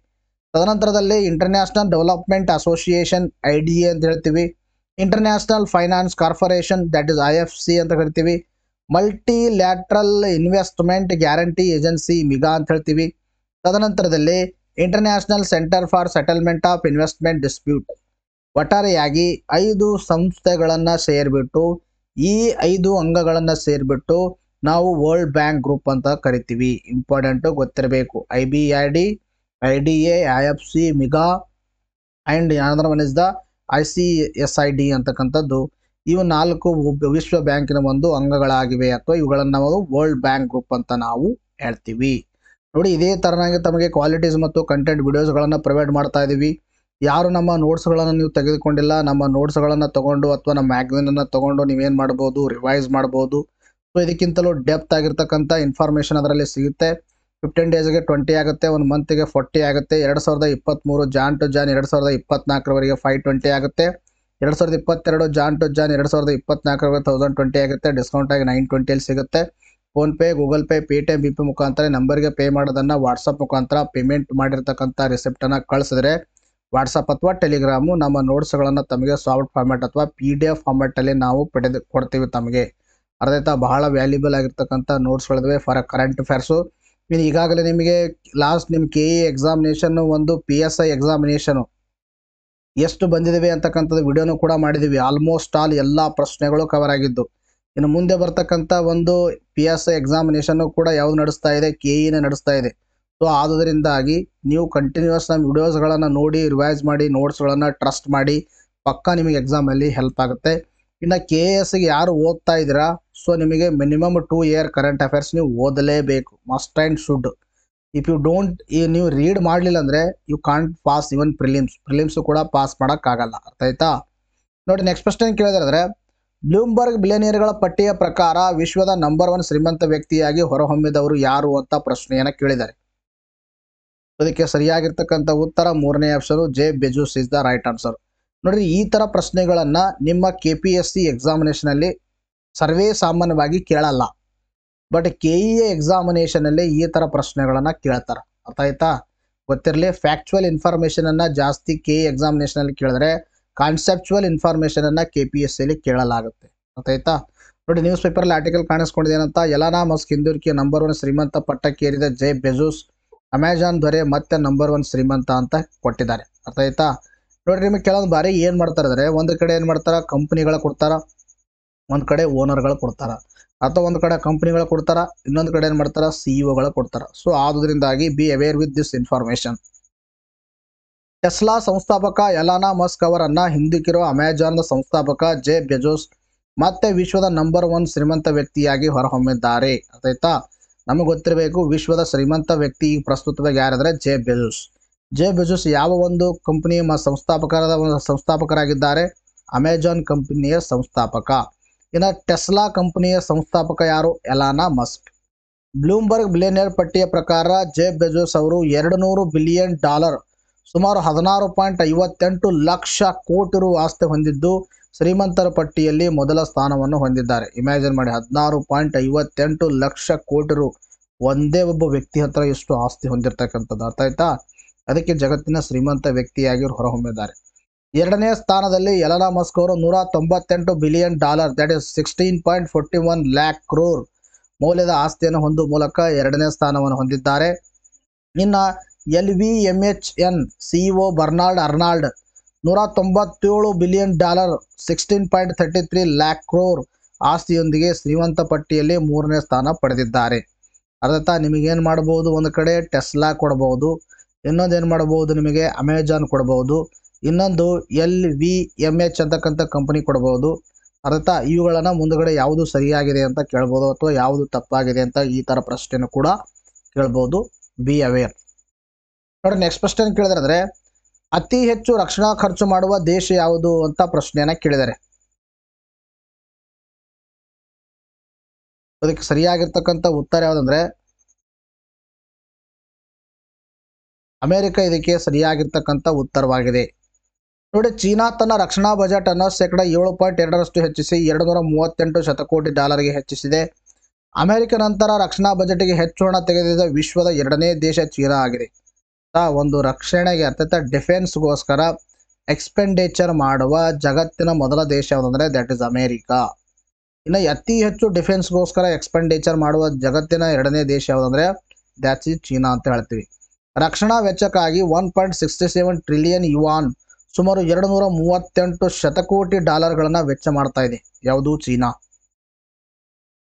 ತದನಂತರದಲ್ಲಿ international development association I D A ಅಂತ ಹೇಳ್ತೀವಿ. International finance corporation that is I F C ಅಂತ ಕರಿತೀವಿ multilateral investment guarantee agency MIGA ಅಂತ ಹೇಳ್ತೀವಿ. ತದನಂತರದಲ್ಲಿ international centre for settlement of investment dispute ಒಟ್ಟಾರೆಯಾಗಿ ಐದು ಸಂಸ್ಥೆಗಳನ್ನು ಸೇರಿಬಿಟ್ಟು, ಈ ಐದು ಅಂಗಗಳನ್ನು ಸೇರಿಬಿಟ್ಟು ನಾವು ವರ್ಲ್ಡ್ ಬ್ಯಾಂಕ್ ಗ್ರೂಪ್ ಅಂತ ಕರಿತೀವಿ. ಇಂಪಾರ್ಟೆಂಟು ಗೊತ್ತಿರಬೇಕು. I B R D I D A I F C MIGA and ಯಾವ್ದಾರ one the I C S I D ಅಂತಕ್ಕಂಥದ್ದು. ಇವು ನಾಲ್ಕು ವಿಶ್ವ ಬ್ಯಾಂಕಿನ ಒಂದು ಅಂಗಗಳಾಗಿವೆ. ಅಥವಾ ಇವುಗಳನ್ನು ನಾವು ವರ್ಲ್ಡ್ ಬ್ಯಾಂಕ್ ಗ್ರೂಪ್ ಅಂತ ನಾವು ಹೇಳ್ತೀವಿ. ನೋಡಿ, ಇದೇ ಥರನಾಗಿ ತಮಗೆ ಕ್ವಾಲಿಟೀಸ್ ಮತ್ತು ಕಂಟೆಂಟ್ ವಿಡಿಯೋಸ್ಗಳನ್ನು ಪ್ರೊವೈಡ್ ಮಾಡ್ತಾ ಇದ್ದೀವಿ ಯಾರು ನಮ್ಮ ನೋಟ್ಸ್ಗಳನ್ನು ನೀವು ತೆಗೆದುಕೊಂಡಿಲ್ಲ, ನಮ್ಮ ನೋಟ್ಸ್ಗಳನ್ನು ತಗೊಂಡು ಅಥವಾ ನಮ್ಮ ಮ್ಯಾಗ್ಝಿನನ್ನು ತೊಗೊಂಡು ನೀವೇನು ಮಾಡ್ಬೋದು, ರಿವೈಸ್ ಮಾಡ್ಬೋದು. ಸೊ ಇದಕ್ಕಿಂತಲೂ ಡೆಪ್ತ್ ಆಗಿರ್ತಕ್ಕಂಥ ಇನ್ಫಾರ್ಮೇಷನ್ ಅದರಲ್ಲಿ ಸಿಗುತ್ತೆ. ಫಿಫ್ಟೀನ್ ಡೇಸ್ಗೆ ಟ್ವೆಂಟಿ ಆಗುತ್ತೆ, ಒಂದು ಮಂತಿಗೆ ಫೋರ್ಟಿ ಆಗುತ್ತೆ, ಎರಡು ಸಾವಿರದ ಇಪ್ಪತ್ತ್ಮೂರು ಜಾನ್ ಟು ಜಾನ್, ಎರಡು ಸಾವಿರದ ಇಪ್ಪತ್ನಾಲ್ಕರವರೆಗೆ ಫೈವ್ ಟ್ವೆಂಟಿ ಆಗುತ್ತೆ. ಎರಡು ಸಾವಿರದ ಇಪ್ಪತ್ತೆರಡು ಜಾನ್ ಟು ಜಾನ್, ಎರಡು ಸಾವಿರದ ಇಪ್ಪತ್ನಾಲ್ಕರವರೆಗೆ ತೌಸಂಡ್ ಟ್ವೆಂಟಿ ಆಗುತ್ತೆ, ಡಿಸ್ಕೌಂಟ್ ಆಗಿ ನೈನ್ ಟ್ವೆಂಟಿಯಲ್ಲಿ ಸಿಗುತ್ತೆ. PhonePe Google Pay Paytm B P ಮುಖಾಂತರ ನಂಬರ್ಗೆ ಪೇ ಮಾಡೋದನ್ನು ವಾಟ್ಸಪ್ ಮುಖಾಂತರ ಪೇಮೆಂಟ್ ಮಾಡಿರ್ತಕ್ಕಂಥ ರಿಸಿಪ್ಟನ್ನು ಕಳಿಸಿದ್ರೆ ವಾಟ್ಸಪ್ ಅಥವಾ ಟೆಲಿಗ್ರಾಮು ನಮ್ಮ ನೋಟ್ಸ್ಗಳನ್ನು ತಮಗೆ ಸಾಫ್ಟ್ ಫಾರ್ಮ್ಯಾಟ್ ಅಥವಾ ಪಿ ಡಿ ಎಫ್ ಫಾರ್ಮ್ಯಾಟಲ್ಲಿ ನಾವು ಪಡೆದು ಕೊಡ್ತೀವಿ ತಮಗೆ. ಅರ್ಧ ಬಹಳ ವ್ಯಾಲ್ಯೂಬಲ್ ಆಗಿರ್ತಕ್ಕಂಥ ನೋಟ್ಸ್ಗಳಿವೆ ಫಾರ್ ಕರೆಂಟ್ ಅಫೇರ್ಸು ಇನ್ನು ಈಗಾಗಲೇ ನಿಮಗೆ ಲಾಸ್ಟ್ ನಿಮ್ಮ ಕೆ ಇ ಎಕ್ಸಾಮಿನೇಷನ್ನು ಒಂದು ಪಿ ಎಸ್ ಐ ಎಕ್ಸಾಮಿನೇಷನು ಎಷ್ಟು ಬಂದಿದ್ದೀವಿ ಅಂತಕ್ಕಂಥದ್ದು ವಿಡಿಯೋನು ಕೂಡ ಮಾಡಿದ್ದೀವಿ ಆಲ್ಮೋಸ್ಟ್ ಆಲ್ ಎಲ್ಲ ಪ್ರಶ್ನೆಗಳು ಕವರ್ ಆಗಿದ್ದು. ಇನ್ನು ಮುಂದೆ ಬರ್ತಕ್ಕಂಥ ಒಂದು ಪಿ ಎಸ್ ಐ ಎಕ್ಸಾಮಿನೇಷನ್ನು ಕೂಡ ಯಾವುದು ನಡೆಸ್ತಾ ಇದೆ? ಕೆ ಇನೇ ನಡೆಸ್ತಾ ಇದೆ. ಸೊ ಆದುದರಿಂದಾಗಿ ನೀವು ಕಂಟಿನ್ಯೂಸ್ ನಮ್ಮ ವಿಡಿಯೋಸ್ಗಳನ್ನು ನೋಡಿ ರಿವೈಸ್ ಮಾಡಿ ನೋಟ್ಸ್ಗಳನ್ನು ಟ್ರಸ್ಟ್ ಮಾಡಿ, ಪಕ್ಕ ನಿಮಗೆ ಎಕ್ಸಾಮಲ್ಲಿ ಹೆಲ್ಪ್ ಆಗುತ್ತೆ. ಇನ್ನು ಕೆ ಎ ಎಸ್ಗೆ ಯಾರು ಓದ್ತಾ ಇದ್ದೀರಾ? ಸೊ ನಿಮಗೆ minimum two year current affairs ನೀವು ಓದಲೇಬೇಕು. Must and should if you don't ನೀವು ರೀಡ್ ಮಾಡಲಿಲ್ಲ ಅಂದರೆ you can't pass even prelims prelims ಕೂಡ ಪಾಸ್ ಮಾಡೋಕ್ಕಾಗಲ್ಲ. ಅರ್ಥ ಆಯ್ತಾ? ನೋಡಿ ನೆಕ್ಸ್ಟ್ ಕ್ವಶನ್ ಕೇಳಿದ್ರೆ ಬ್ಲೂಮ್ಬರ್ಗ್ ಬಿಲಿಯನಿಯರ್ಗಳ ಪಟ್ಟಿಯ ಪ್ರಕಾರ ವಿಶ್ವದ ನಂಬರ್ ಒನ್ ಶ್ರೀಮಂತ ವ್ಯಕ್ತಿಯಾಗಿ ಹೊರಹೊಮ್ಮಿದವರು ಯಾರು ಅಂತ ಪ್ರಶ್ನೆಯನ್ನು ಕೇಳಿದ್ದಾರೆ. ಅದಕ್ಕೆ ಸರಿಯಾಗಿರ್ತಕ್ಕಂಥ ಉತ್ತರ ಮೂರನೇ option J Bezos is the right answer. ನೋಡ್ರಿ, ಈ ಥರ ಪ್ರಶ್ನೆಗಳನ್ನು ನಿಮ್ಮ ಕೆ ಪಿ ಎಸ್ ಸಿ ಎಕ್ಸಾಮಿನೇಷನಲ್ಲಿ ಸರ್ವೇ ಸಾಮಾನ್ಯವಾಗಿ ಕೇಳಲ್ಲ. ಬಟ್ ಕೆ ಇ ಎ ಎಕ್ಸಾಮಿನೇಷನಲ್ಲಿ ಈ ಥರ ಪ್ರಶ್ನೆಗಳನ್ನು ಕೇಳ್ತಾರೆ. ಅರ್ಥ ಆಯ್ತಾ? ಗೊತ್ತಿರಲಿ ಫ್ಯಾಕ್ಚುವಲ್ ಇನ್ಫಾರ್ಮೇಷನನ್ನು ಜಾಸ್ತಿ ಕೆ ಇ ಎಕ್ಸಾಮಿನೇಷನಲ್ಲಿ ಕೇಳಿದ್ರೆ ಕಾನ್ಸೆಪ್ಚುವಲ್ ಇನ್ಫಾರ್ಮೇಷನನ್ನು ಕೆ ಪಿ ಎಸ್ ಸಿಯಲ್ಲಿ ಕೇಳಲಾಗುತ್ತೆ. ಅರ್ಥ ಆಯ್ತಾ? ನೋಡಿ ನ್ಯೂಸ್ ಪೇಪರಲ್ಲಿ ಆರ್ಟಿಕಲ್ ಕಾಣಿಸ್ಕೊಂಡಿದೆ ಅಂತ ಎಲಾನಾ ಮಸ್ಕ್ ನಂಬರ್ ಒನ್ ಶ್ರೀಮಂತ ಪಟ್ಟಕ್ಕೇರಿದ ಜೆ ಬೆಜೂಸ್ ಅಮೆಜಾನ್ ದೊರೆ ಮತ್ತೆ ನಂಬರ್ ಒನ್ ಶ್ರೀಮಂತ ಅಂತ ಕೊಟ್ಟಿದ್ದಾರೆ. ಅರ್ಥ ಆಯ್ತಾ? ನೋಡ್ರಿ, ನಿಮಗೆ ಕೆಲವೊಂದು ಬಾರಿ ಏನು ಮಾಡ್ತಾರೆ ಅಂದರೆ ಒಂದು ಕಡೆ ಏನು ಮಾಡ್ತಾರ? ಕಂಪ್ನಿಗಳ ಕೊಡ್ತಾರ, ಒಂದು ಕಡೆ ಓನರ್ಗಳು ಕೊಡ್ತಾರ, ಅಥವಾ ಒಂದು ಕಡೆ ಕಂಪ್ನಿಗಳು ಕೊಡ್ತಾರ, ಇನ್ನೊಂದು ಕಡೆ ಏನು ಮಾಡ್ತಾರ? ಸಿ ಇಒಗಳು ಕೊಡ್ತಾರ. So ಆದುದರಿಂದಾಗಿ be aware with this information Tesla ಸಂಸ್ಥಾಪಕ ಎಲಾನಾ ಮಸ್ಕ್ ಅವರನ್ನ ಹಿಂದಿಕ್ಕಿರೋ ಅಮೆಜಾನ್ನ ಸಂಸ್ಥಾಪಕ ಜೆ. ಬೆಜೋಸ್ ಮತ್ತೆ ವಿಶ್ವದ ನಂಬರ್ ಒನ್ ಶ್ರೀಮಂತ ವ್ಯಕ್ತಿಯಾಗಿ ಹೊರಹೊಮ್ಮಿದ್ದಾರೆ. ಆಯ್ತಾ? ನಮಗೆ ಗೊತ್ತಿರಬೇಕು ವಿಶ್ವದ ಶ್ರೀಮಂತ ವ್ಯಕ್ತಿ ಈಗ ಪ್ರಸ್ತುತವಾಗಿ ಯಾರಾದರೆ ಜೆ ಬೆಜುಸ್. ಜೆ ಬೆಜುಸ್ ಯಾವ ಒಂದು ಕಂಪನಿಯ ಸಂಸ್ಥಾಪಕರಾದ ಒಂದು ಸಂಸ್ಥಾಪಕರಾಗಿದ್ದಾರೆ? ಅಮೆಜಾನ್ ಕಂಪನಿಯ ಸಂಸ್ಥಾಪಕ. ಇನ್ನು ಟೆಸ್ಲಾ ಕಂಪನಿಯ ಸಂಸ್ಥಾಪಕ ಯಾರು? ಎಲಾನಾ ಮಸ್ಕ್. ಬ್ಲೂಮ್ಬರ್ಗ್ ಬಿಲಿಯನಿಯರ್ ಪಟ್ಟಿಯ ಪ್ರಕಾರ ಜೆ ಬೆಜೋಸ್ ಅವರು ಎರಡು ನೂರು ಬಿಲಿಯನ್ ಡಾಲರ್, ಸುಮಾರು ಹದಿನಾರು ಪಾಯಿಂಟ್ ಐವತ್ತೆಂಟು ಲಕ್ಷ ಕೋಟಿ ರು ಆಸ್ತಿ ಹೊಂದಿದ್ದು ಶ್ರೀಮಂತರ ಪಟ್ಟಿಯಲ್ಲಿ ಮೊದಲ ಸ್ಥಾನವನ್ನು ಹೊಂದಿದ್ದಾರೆ. ಇಮ್ಯಾಜಿನ್ ಮಾಡಿ, ಹದಿನಾರು ಪಾಯಿಂಟ್ ಐವತ್ತೆಂಟು ಲಕ್ಷ ಕೋಟಿ ರು ಒಂದೇ ಒಬ್ಬ ವ್ಯಕ್ತಿ ಹತ್ರ ಎಷ್ಟು ಆಸ್ತಿ ಹೊಂದಿರತಕ್ಕಂಥದ್ದು, ಅರ್ಥ ಆಯ್ತಾ? ಅದಕ್ಕೆ ಜಗತ್ತಿನ ಶ್ರೀಮಂತ ವ್ಯಕ್ತಿಯಾಗಿ ಹೊರಹೊಮ್ಮಿದ್ದಾರೆ ಎರಡನೇ ಸ್ಥಾನದಲ್ಲಿ ಎಲನಾ ಮಸ್ಕ್ ಅವರು ನೂರ ತೊಂಬತ್ತೆಂಟು billion dollar that is sixteen point forty one lakh crore ಮೌಲ್ಯದ ಆಸ್ತಿಯನ್ನು ಹೊಂದುವ ಮೂಲಕ ಎರಡನೇ ಸ್ಥಾನವನ್ನು ಹೊಂದಿದ್ದಾರೆ. ಇನ್ನು L V M H and CEO Bernard Arnault ನೂರ ತೊಂಬತ್ತೇಳು billion dollar, sixteen point thirty three lakh crore ಆಸ್ತಿಯೊಂದಿಗೆ ಶ್ರೀಮಂತ ಪಟ್ಟಿಯಲ್ಲಿ ಮೂರನೇ ಸ್ಥಾನ ಪಡೆದಿದ್ದಾರೆ. ಅರ್ಥ ನಿಮಗೇನು ಮಾಡ್ಬೋದು? ಒಂದು ಕಡೆ ಟೆಸ್ಲಾ ಕೊಡ್ಬೋದು ಇನ್ನೊಂದು ಏನು ಮಾಡ್ಬೋದು ನಿಮಗೆ? ಅಮೆಜಾನ್ ಕೊಡ್ಬೋದು, ಇನ್ನೊಂದು ಎಲ್ ವಿ ಎಂ ಎಚ್ ಅಂತಕ್ಕಂಥ ಕಂಪನಿ ಕೊಡ್ಬೋದು. ಅರ್ಥ ಇವುಗಳನ್ನು ಮುಂದುಗಡೆ ಯಾವುದು ಸರಿಯಾಗಿದೆ ಅಂತ ಕೇಳ್ಬೋದು ಅಥವಾ ಯಾವುದು ತಪ್ಪಾಗಿದೆ ಅಂತ ಈ ಥರ ಪ್ರಶ್ನೆಯನ್ನು ಕೂಡ ಕೇಳ್ಬೋದು. ಬಿ ಅವೇರ್ ನೋಡಿ ನೆಕ್ಸ್ಟ್ ಪ್ರಶ್ನೆ ಕೇಳಿದ್ರೆ ಅತಿ ಹೆಚ್ಚು ರಕ್ಷಣಾ ಖರ್ಚು ಮಾಡುವ ದೇಶ ಯಾವುದು ಅಂತ ಪ್ರಶ್ನೆಯನ್ನ ಕೇಳಿದ್ದಾರೆ ಅದಕ್ಕೆ ಸರಿಯಾಗಿರ್ತಕ್ಕಂಥ ಉತ್ತರ ಯಾವುದಂದ್ರೆ, ಅಮೆರಿಕ ಇದಕ್ಕೆ ಸರಿಯಾಗಿರ್ತಕ್ಕಂಥ ಉತ್ತರವಾಗಿದೆ. ನೋಡಿ, ಚೀನಾ ತನ್ನ ರಕ್ಷಣಾ ಬಜೆಟ್ ಅನ್ನು ಶೇಕಡ ಏಳು ಪಾಯಿಂಟ್ ಎರಡರಷ್ಟು ಹೆಚ್ಚಿಸಿ ಎರಡು ನೂರ ಮೂವತ್ತೆಂಟು ಶತಕೋಟಿ ಡಾಲರ್ಗೆ ಹೆಚ್ಚಿಸಿದೆ. ಅಮೆರಿಕ ನಂತರ ರಕ್ಷಣಾ ಬಜೆಟ್ಗೆ ಹೆಚ್ಚು ಹಣ ತೆಗೆದಿದ್ದ ವಿಶ್ವದ ಎರಡನೇ ದೇಶ ಚೀನಾ ಆಗಿದೆ. ಒಂದು ರಕ್ಷಣೆಗೆ ಅರ್ಥಾತ್ ಡಿಫೆನ್ಸ್ಗೋಸ್ಕರ ಎಕ್ಸ್ಪೆಂಡಿಚರ್ ಮಾಡುವ ಜಗತ್ತಿನ ಮೊದಲ ದೇಶ ಯಾವುದಂದ್ರೆ ದಟ್ ಇಸ್ ಅಮೇರಿಕಾ. ಇನ್ನು ಅತಿ ಹೆಚ್ಚು ಡಿಫೆನ್ಸ್ಗೋಸ್ಕರ ಎಕ್ಸ್ಪೆಂಡಿಚರ್ ಮಾಡುವ ಜಗತ್ತಿನ ಎರಡನೇ ದೇಶ ಯಾವುದಂದ್ರೆ ದ್ಯಾಟ್ಸ್ ಇಸ್ ಚೀನಾ ಅಂತ ಹೇಳ್ತೀವಿ. ರಕ್ಷಣಾ ವೆಚ್ಚಕ್ಕಾಗಿ one point sixty seven trillion yuan ಸುಮಾರು ಎರಡು ನೂರ ಮೂವತ್ತೆಂಟು ಶತಕೋಟಿ ಡಾಲರ್ಗಳನ್ನು ವೆಚ್ಚ ಮಾಡ್ತಾ ಇದೆ. ಯಾವುದು? ಚೀನಾ.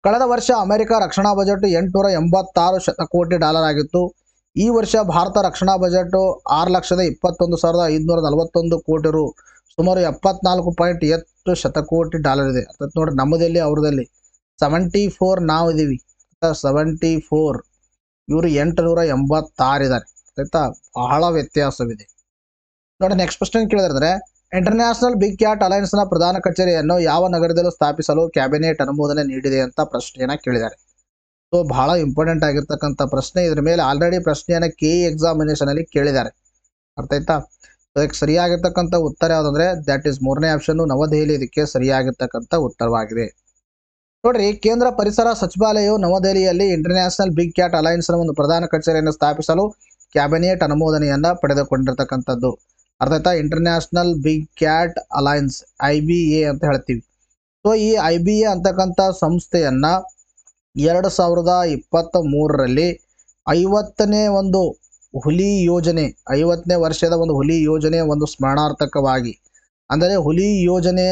ಕಳೆದ ವರ್ಷ ಅಮೆರಿಕ ರಕ್ಷಣಾ ಬಜೆಟ್ ಎಂಟುನೂರ ಎಂಬತ್ತಾರು ಶತಕೋಟಿ ಡಾಲರ್ ಆಗಿತ್ತು. ಈ ವರ್ಷ ಭಾರತ ರಕ್ಷಣಾ ಬಜೆಟ್ ಆರು ಲಕ್ಷದ ಇಪ್ಪತ್ತೊಂದು ಸಾವಿರದ ಐದುನೂರ ನಲವತ್ತೊಂದು ಕೋಟಿ ರು. ಸುಮಾರು ಎಪ್ಪತ್ನಾಲ್ಕು ಪಾಯಿಂಟ್ ಎತ್ತು ಶತಕೋಟಿ ಡಾಲರ್ ಇದೆ. ಅರ್ಥಾತ್ ನೋಡಿ ನಮ್ಮದಲ್ಲಿ ಅವ್ರದಲ್ಲಿ? ಸೆವೆಂಟಿ ಫೋರ್ ನಾವು ಇದೀವಿ. ಸೆವೆಂಟಿ ಫೋರ್ ಇವರು ಎಂಟುನೂರ ಎಂಬತ್ತಾರು ಇದ್ದಾರೆ ಆಯ್ತಾ? ಬಹಳ ವ್ಯತ್ಯಾಸವಿದೆ. ನೋಡಿ ನೆಕ್ಸ್ಟ್ ಕ್ವಶನ್ ಕೇಳಿದ್ರೆ. ಇಂಟರ್ನ್ಯಾಷನಲ್ ಬಿಗ್ ಕ್ಯಾಟ್ ಅಲಯನ್ಸ್ನ ಪ್ರಧಾನ ಕಚೇರಿಯನ್ನು ಯಾವ ನಗರದಲ್ಲೂ ಸ್ಥಾಪಿಸಲು ಕ್ಯಾಬಿನೆಟ್ ಅನುಮೋದನೆ ನೀಡಿದೆ ಅಂತ ಪ್ರಶ್ನೆಯನ್ನ ಕೇಳಿದ್ದಾರೆ ಸೊ ಬಹಳ ಇಂಪಾರ್ಟೆಂಟ್ ಆಗಿರ್ತಕ್ಕಂಥ ಪ್ರಶ್ನೆ ಇದ್ರ ಮೇಲೆ ಆಲ್ರೆಡಿ ಪ್ರಶ್ನೆಯನ್ನು ಕೆ ಎಕ್ಸಾಮಿನೇಷನ್ ಅಲ್ಲಿ ಕೇಳಿದ್ದಾರೆ. ಅರ್ಥ ಆಯ್ತಾ? ಅದಕ್ಕೆ ಸರಿಯಾಗಿರ್ತಕ್ಕಂಥ ಉತ್ತರ ಯಾವುದಂದ್ರೆ ದಟ್ ಈಸ್ ಮೂರನೇ ಆಪ್ಷನ್ ನವದೆಹಲಿ ಇದಕ್ಕೆ ಸರಿಯಾಗಿರ್ತಕ್ಕಂಥ ಉತ್ತರವಾಗಿದೆ. ನೋಡ್ರಿ, ಕೇಂದ್ರ ಪರಿಸರ ಸಚಿವಾಲಯವು ನವದೆಹಲಿಯಲ್ಲಿ ಇಂಟರ್ನ್ಯಾಷನಲ್ ಬಿಗ್ ಕ್ಯಾಟ್ ಅಲಯನ್ಸ್ನ ಒಂದು ಪ್ರಧಾನ ಕಚೇರಿಯನ್ನು ಸ್ಥಾಪಿಸಲು ಕ್ಯಾಬಿನೆಟ್ ಅನುಮೋದನೆಯನ್ನ ಪಡೆದುಕೊಂಡಿರ್ತಕ್ಕಂಥದ್ದು. ಅರ್ಥ ಆಯ್ತಾ? International big cat alliance I ಅಂತ ಹೇಳ್ತೀವಿ. ಸೊ ಈ ಐ ಬಿ ಸಂಸ್ಥೆಯನ್ನ ಎರಡು ಸಾವಿರದ ಇಪ್ಪತ್ತ ಮೂರರಲ್ಲಿ ಐವತ್ತನೇ ಒಂದು ಹುಲಿ ಯೋಜನೆ, ಐವತ್ತನೇ ವರ್ಷದ ಒಂದು ಹುಲಿ ಯೋಜನೆ ಒಂದು ಸ್ಮರಣಾರ್ಥಕವಾಗಿ, ಅಂದರೆ ಹುಲಿ ಯೋಜನೆ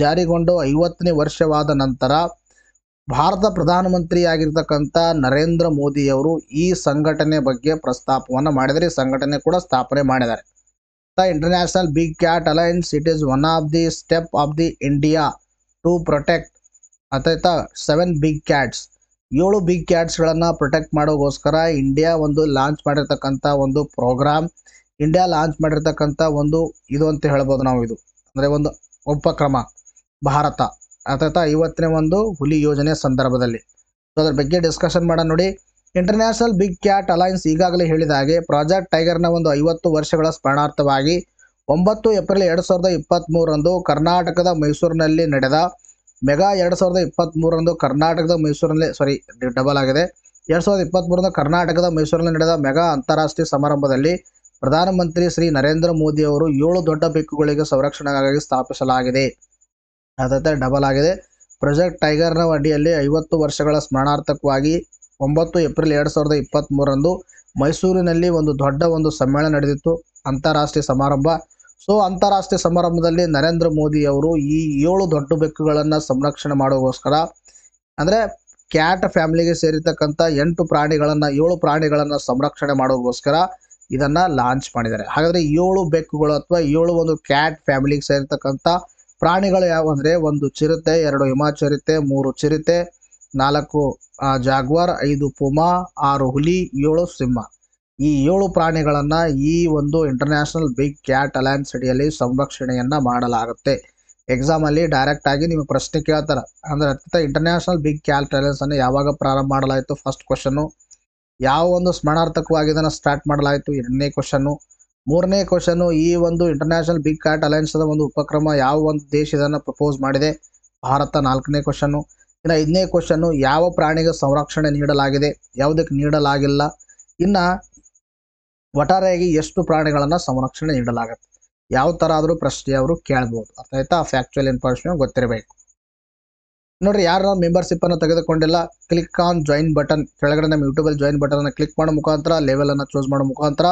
ಜಾರಿಗೊಂಡು ಐವತ್ತನೇ ವರ್ಷವಾದ ನಂತರ ಭಾರತ ಪ್ರಧಾನಮಂತ್ರಿಯಾಗಿರ್ತಕ್ಕಂಥ ನರೇಂದ್ರ ಮೋದಿಯವರು ಈ ಸಂಘಟನೆ ಬಗ್ಗೆ ಪ್ರಸ್ತಾಪವನ್ನು ಮಾಡಿದರೆ ಈ ಸಂಘಟನೆ ಕೂಡ ಸ್ಥಾಪನೆ ಮಾಡಿದ್ದಾರೆ. The international big cat alliance, it is one of the step of the India to protect ಅಥವಾ ಸೆವೆನ್ ಬಿಗ್ ಕ್ಯಾಟ್ಸ್. ಏಳು ಬಿಗ್ ಕ್ಯಾಟ್ಸ್ಗಳನ್ನು ಪ್ರೊಟೆಕ್ಟ್ ಮಾಡೋಗೋಸ್ಕರ ಇಂಡಿಯಾ ಒಂದು ಲಾಂಚ್ ಮಾಡಿರ್ತಕ್ಕಂಥ ಒಂದು ಪ್ರೋಗ್ರಾಮ್ ಇಂಡಿಯಾ ಲಾಂಚ್ ಮಾಡಿರ್ತಕ್ಕಂಥ ಒಂದು ಇದು ಅಂತ ಹೇಳ್ಬೋದು ನಾವು ಇದು. ಅಂದರೆ ಒಂದು ಉಪಕ್ರಮ. ಭಾರತ. ಅಥವಾ ಇವತ್ತಿನ ಒಂದು ಹುಲಿ ಯೋಜನೆ ಸಂದರ್ಭದಲ್ಲಿ. ಸೊ ಅದ್ರ ಬಗ್ಗೆ ಡಿಸ್ಕಷನ್ ಮಾಡೋಣ ನೋಡಿ. ಇಂಟರ್ನ್ಯಾಷನಲ್ ಬಿಗ್ ಕ್ಯಾಟ್ ಅಲೈನ್ಸ್ ಈಗಾಗಲೇ ಹೇಳಿದ ಹಾಗೆ ಪ್ರಾಜೆಕ್ಟ್ ಟೈಗರ್ನ ಒಂದು ಐವತ್ತು ವರ್ಷಗಳ ಸ್ಮರಣಾರ್ಥವಾಗಿ ಒಂಬತ್ತು ಏಪ್ರಿಲ್ ಎರಡು ಸಾವಿರದ ಇಪ್ಪತ್ತ್ಮೂರರಂದು ಕರ್ನಾಟಕದ ಮೈಸೂರಿನಲ್ಲಿ ನಡೆದ ಮೆಗಾ ಎರಡು ಸಾವಿರದ ಇಪ್ಪತ್ತ್ಮೂರರಂದು ಕರ್ನಾಟಕದ ಮೈಸೂರಿನಲ್ಲಿ ಸಾರಿ ಡಬಲ್ ಆಗಿದೆ. ಎರಡು ಸಾವಿರದ ಇಪ್ಪತ್ತ್ಮೂರರಂದು ಕರ್ನಾಟಕದ ಮೈಸೂರಿನಲ್ಲಿ ನಡೆದ ಮೆಗಾ ಅಂತಾರಾಷ್ಟ್ರೀಯ ಸಮಾರಂಭದಲ್ಲಿ ಪ್ರಧಾನಮಂತ್ರಿ ಶ್ರೀ ನರೇಂದ್ರ ಮೋದಿ ಅವರು ಏಳು ದೊಡ್ಡ ಬೆಕ್ಕುಗಳಿಗೆ ಸಂರಕ್ಷಣೆಗಾಗಿ ಸ್ಥಾಪಿಸಲಾಗಿದೆ. ಅದಂತೆ ಡಬಲ್ ಆಗಿದೆ. ಪ್ರೊಜೆಕ್ಟ್ ಟೈಗರ್ನ ಅಡಿಯಲ್ಲಿ ಐವತ್ತು ವರ್ಷಗಳ ಸ್ಮರಣಾರ್ಥಕವಾಗಿ ಒಂಬತ್ತು ಏಪ್ರಿಲ್ ಎರಡು ಸಾವಿರದ ಇಪ್ಪತ್ತ್ಮೂರರಂದು ಮೈಸೂರಿನಲ್ಲಿ ಒಂದು ದೊಡ್ಡ ಒಂದು ಸಮ್ಮೇಳನ ನಡೆದಿತ್ತು. ಅಂತಾರಾಷ್ಟ್ರೀಯ ಸಮಾರಂಭ ಸೊ ಅಂತಾರಾಷ್ಟ್ರೀಯ ಸಮಾರಂಭದಲ್ಲಿ ನರೇಂದ್ರ ಮೋದಿ ಅವರು ಈ ಏಳು ದೊಡ್ಡ ಬೆಕ್ಕುಗಳನ್ನು ಸಂರಕ್ಷಣೆ ಮಾಡೋಗೋಸ್ಕರ, ಅಂದರೆ ಕ್ಯಾಟ್ ಫ್ಯಾಮಿಲಿಗೆ ಸೇರಿರ್ತಕ್ಕಂಥ ಎಂಟು ಪ್ರಾಣಿಗಳನ್ನು, ಏಳು ಪ್ರಾಣಿಗಳನ್ನು ಸಂರಕ್ಷಣೆ ಮಾಡೋಗೋಸ್ಕರ ಇದನ್ನು ಲಾಂಚ್ ಮಾಡಿದ್ದಾರೆ. ಹಾಗಾದರೆ ಏಳು ಬೆಕ್ಕುಗಳು ಅಥವಾ ಏಳು ಒಂದು ಕ್ಯಾಟ್ ಫ್ಯಾಮಿಲಿಗೆ ಸೇರಿರ್ತಕ್ಕಂಥ ಪ್ರಾಣಿಗಳು ಯಾವಂದರೆ ಒಂದು ಚಿರತೆ, ಎರಡು ಹಿಮಾಚರಿತೆ ಮೂರು ಚಿರತೆ, ನಾಲ್ಕು ಜಾಗ್ವಾರ್, ಐದು ಪುಮಾ, ಆರು ಹುಲಿ, ಏಳು ಸಿಂಹ. ಈ ಏಳು ಪ್ರಾಣಿಗಳನ್ನು ಈ ಒಂದು ಇಂಟರ್ನ್ಯಾಷನಲ್ ಬಿಗ್ ಕ್ಯಾಟ್ ಅಲಯನ್ಸ್ ಅಡಿಯಲ್ಲಿ ಸಂರಕ್ಷಣೆಯನ್ನು ಮಾಡಲಾಗುತ್ತೆ. ಎಕ್ಸಾಮಲ್ಲಿ ಡೈರೆಕ್ಟಾಗಿ ನಿಮಗೆ ಪ್ರಶ್ನೆ ಕೇಳ್ತಾರೆ. ಅಂದರೆ ಅತ್ಯಂತ ಇಂಟರ್ನ್ಯಾಷನಲ್ ಬಿಗ್ ಕ್ಯಾಟ್ ಅಲಯನ್ಸನ್ನು ಯಾವಾಗ ಪ್ರಾರಂಭ ಮಾಡಲಾಯಿತು? ಫಸ್ಟ್ ಕ್ವಶನ್ನು ಯಾವ ಒಂದು ಸ್ಮರಣಾರ್ಥಕವಾಗಿ ಇದನ್ನು ಸ್ಟಾರ್ಟ್ ಮಾಡಲಾಯಿತು? ಎರಡನೇ ಕ್ವಶನ್ನು ಮೂರನೇ ಕ್ವಶನ್ನು ಈ ಒಂದು ಇಂಟರ್ನ್ಯಾಷನಲ್ ಬಿಗ್ ಕ್ಯಾಟ್ ಅಲಯನ್ಸ್ದ ಒಂದು ಉಪಕ್ರಮ ಯಾವ ಒಂದು ದೇಶ ಇದನ್ನು ಪ್ರಪೋಸ್ ಮಾಡಿದೆ? ಭಾರತ ನಾಲ್ಕನೇ ಕ್ವಶನ್ನು ಇನ್ನು ಐದನೇ ಕ್ವಶನ್ನು ಯಾವ ಪ್ರಾಣಿಗೆ ಸಂರಕ್ಷಣೆ ನೀಡಲಾಗಿದೆ? ಯಾವುದಕ್ಕೆ ನೀಡಲಾಗಿಲ್ಲ? ಇನ್ನು ಒಟ್ಟಾರೆಯಾಗಿ ಎಷ್ಟು ಪ್ರಾಣಿಗಳನ್ನು ಸಂರಕ್ಷಣೆ ನೀಡಲಾಗುತ್ತೆ? ಯಾವ ಥರ ಆದರೂ ಪ್ರಶ್ನೆ ಅವರು ಕೇಳ್ಬೋದು. ಅರ್ಥ ಆಯ್ತಾ? ಫ್ಯಾಕ್ಚುಯಲ್ ಇನ್ಫಾರ್ಮೇಷನ್ ಗೊತ್ತಿರಬೇಕು. ನೋಡ್ರಿ, ಯಾರು ಮೆಂಬರ್ಶಿಪ್ ಅನ್ನು ತೆಗೆದುಕೊಂಡಿಲ್ಲ ಕ್ಲಿಕ್ ಆನ್ ಜಾಯಿನ್ ಬಟನ್ ಕೆಳಗಡೆ ನಮ್ಮ ಯೂಟ್ಯೂಬಲ್ಲಿ ಜಾಯಿನ್ ಬಟನ್ ಅನ್ನು ಕ್ಲಿಕ್ ಮಾಡೋ ಮುಖಾಂತರ ಲೆವೆಲ್ ಅನ್ನು ಚೂಸ್ ಮಾಡೋ ಮುಖಾಂತರ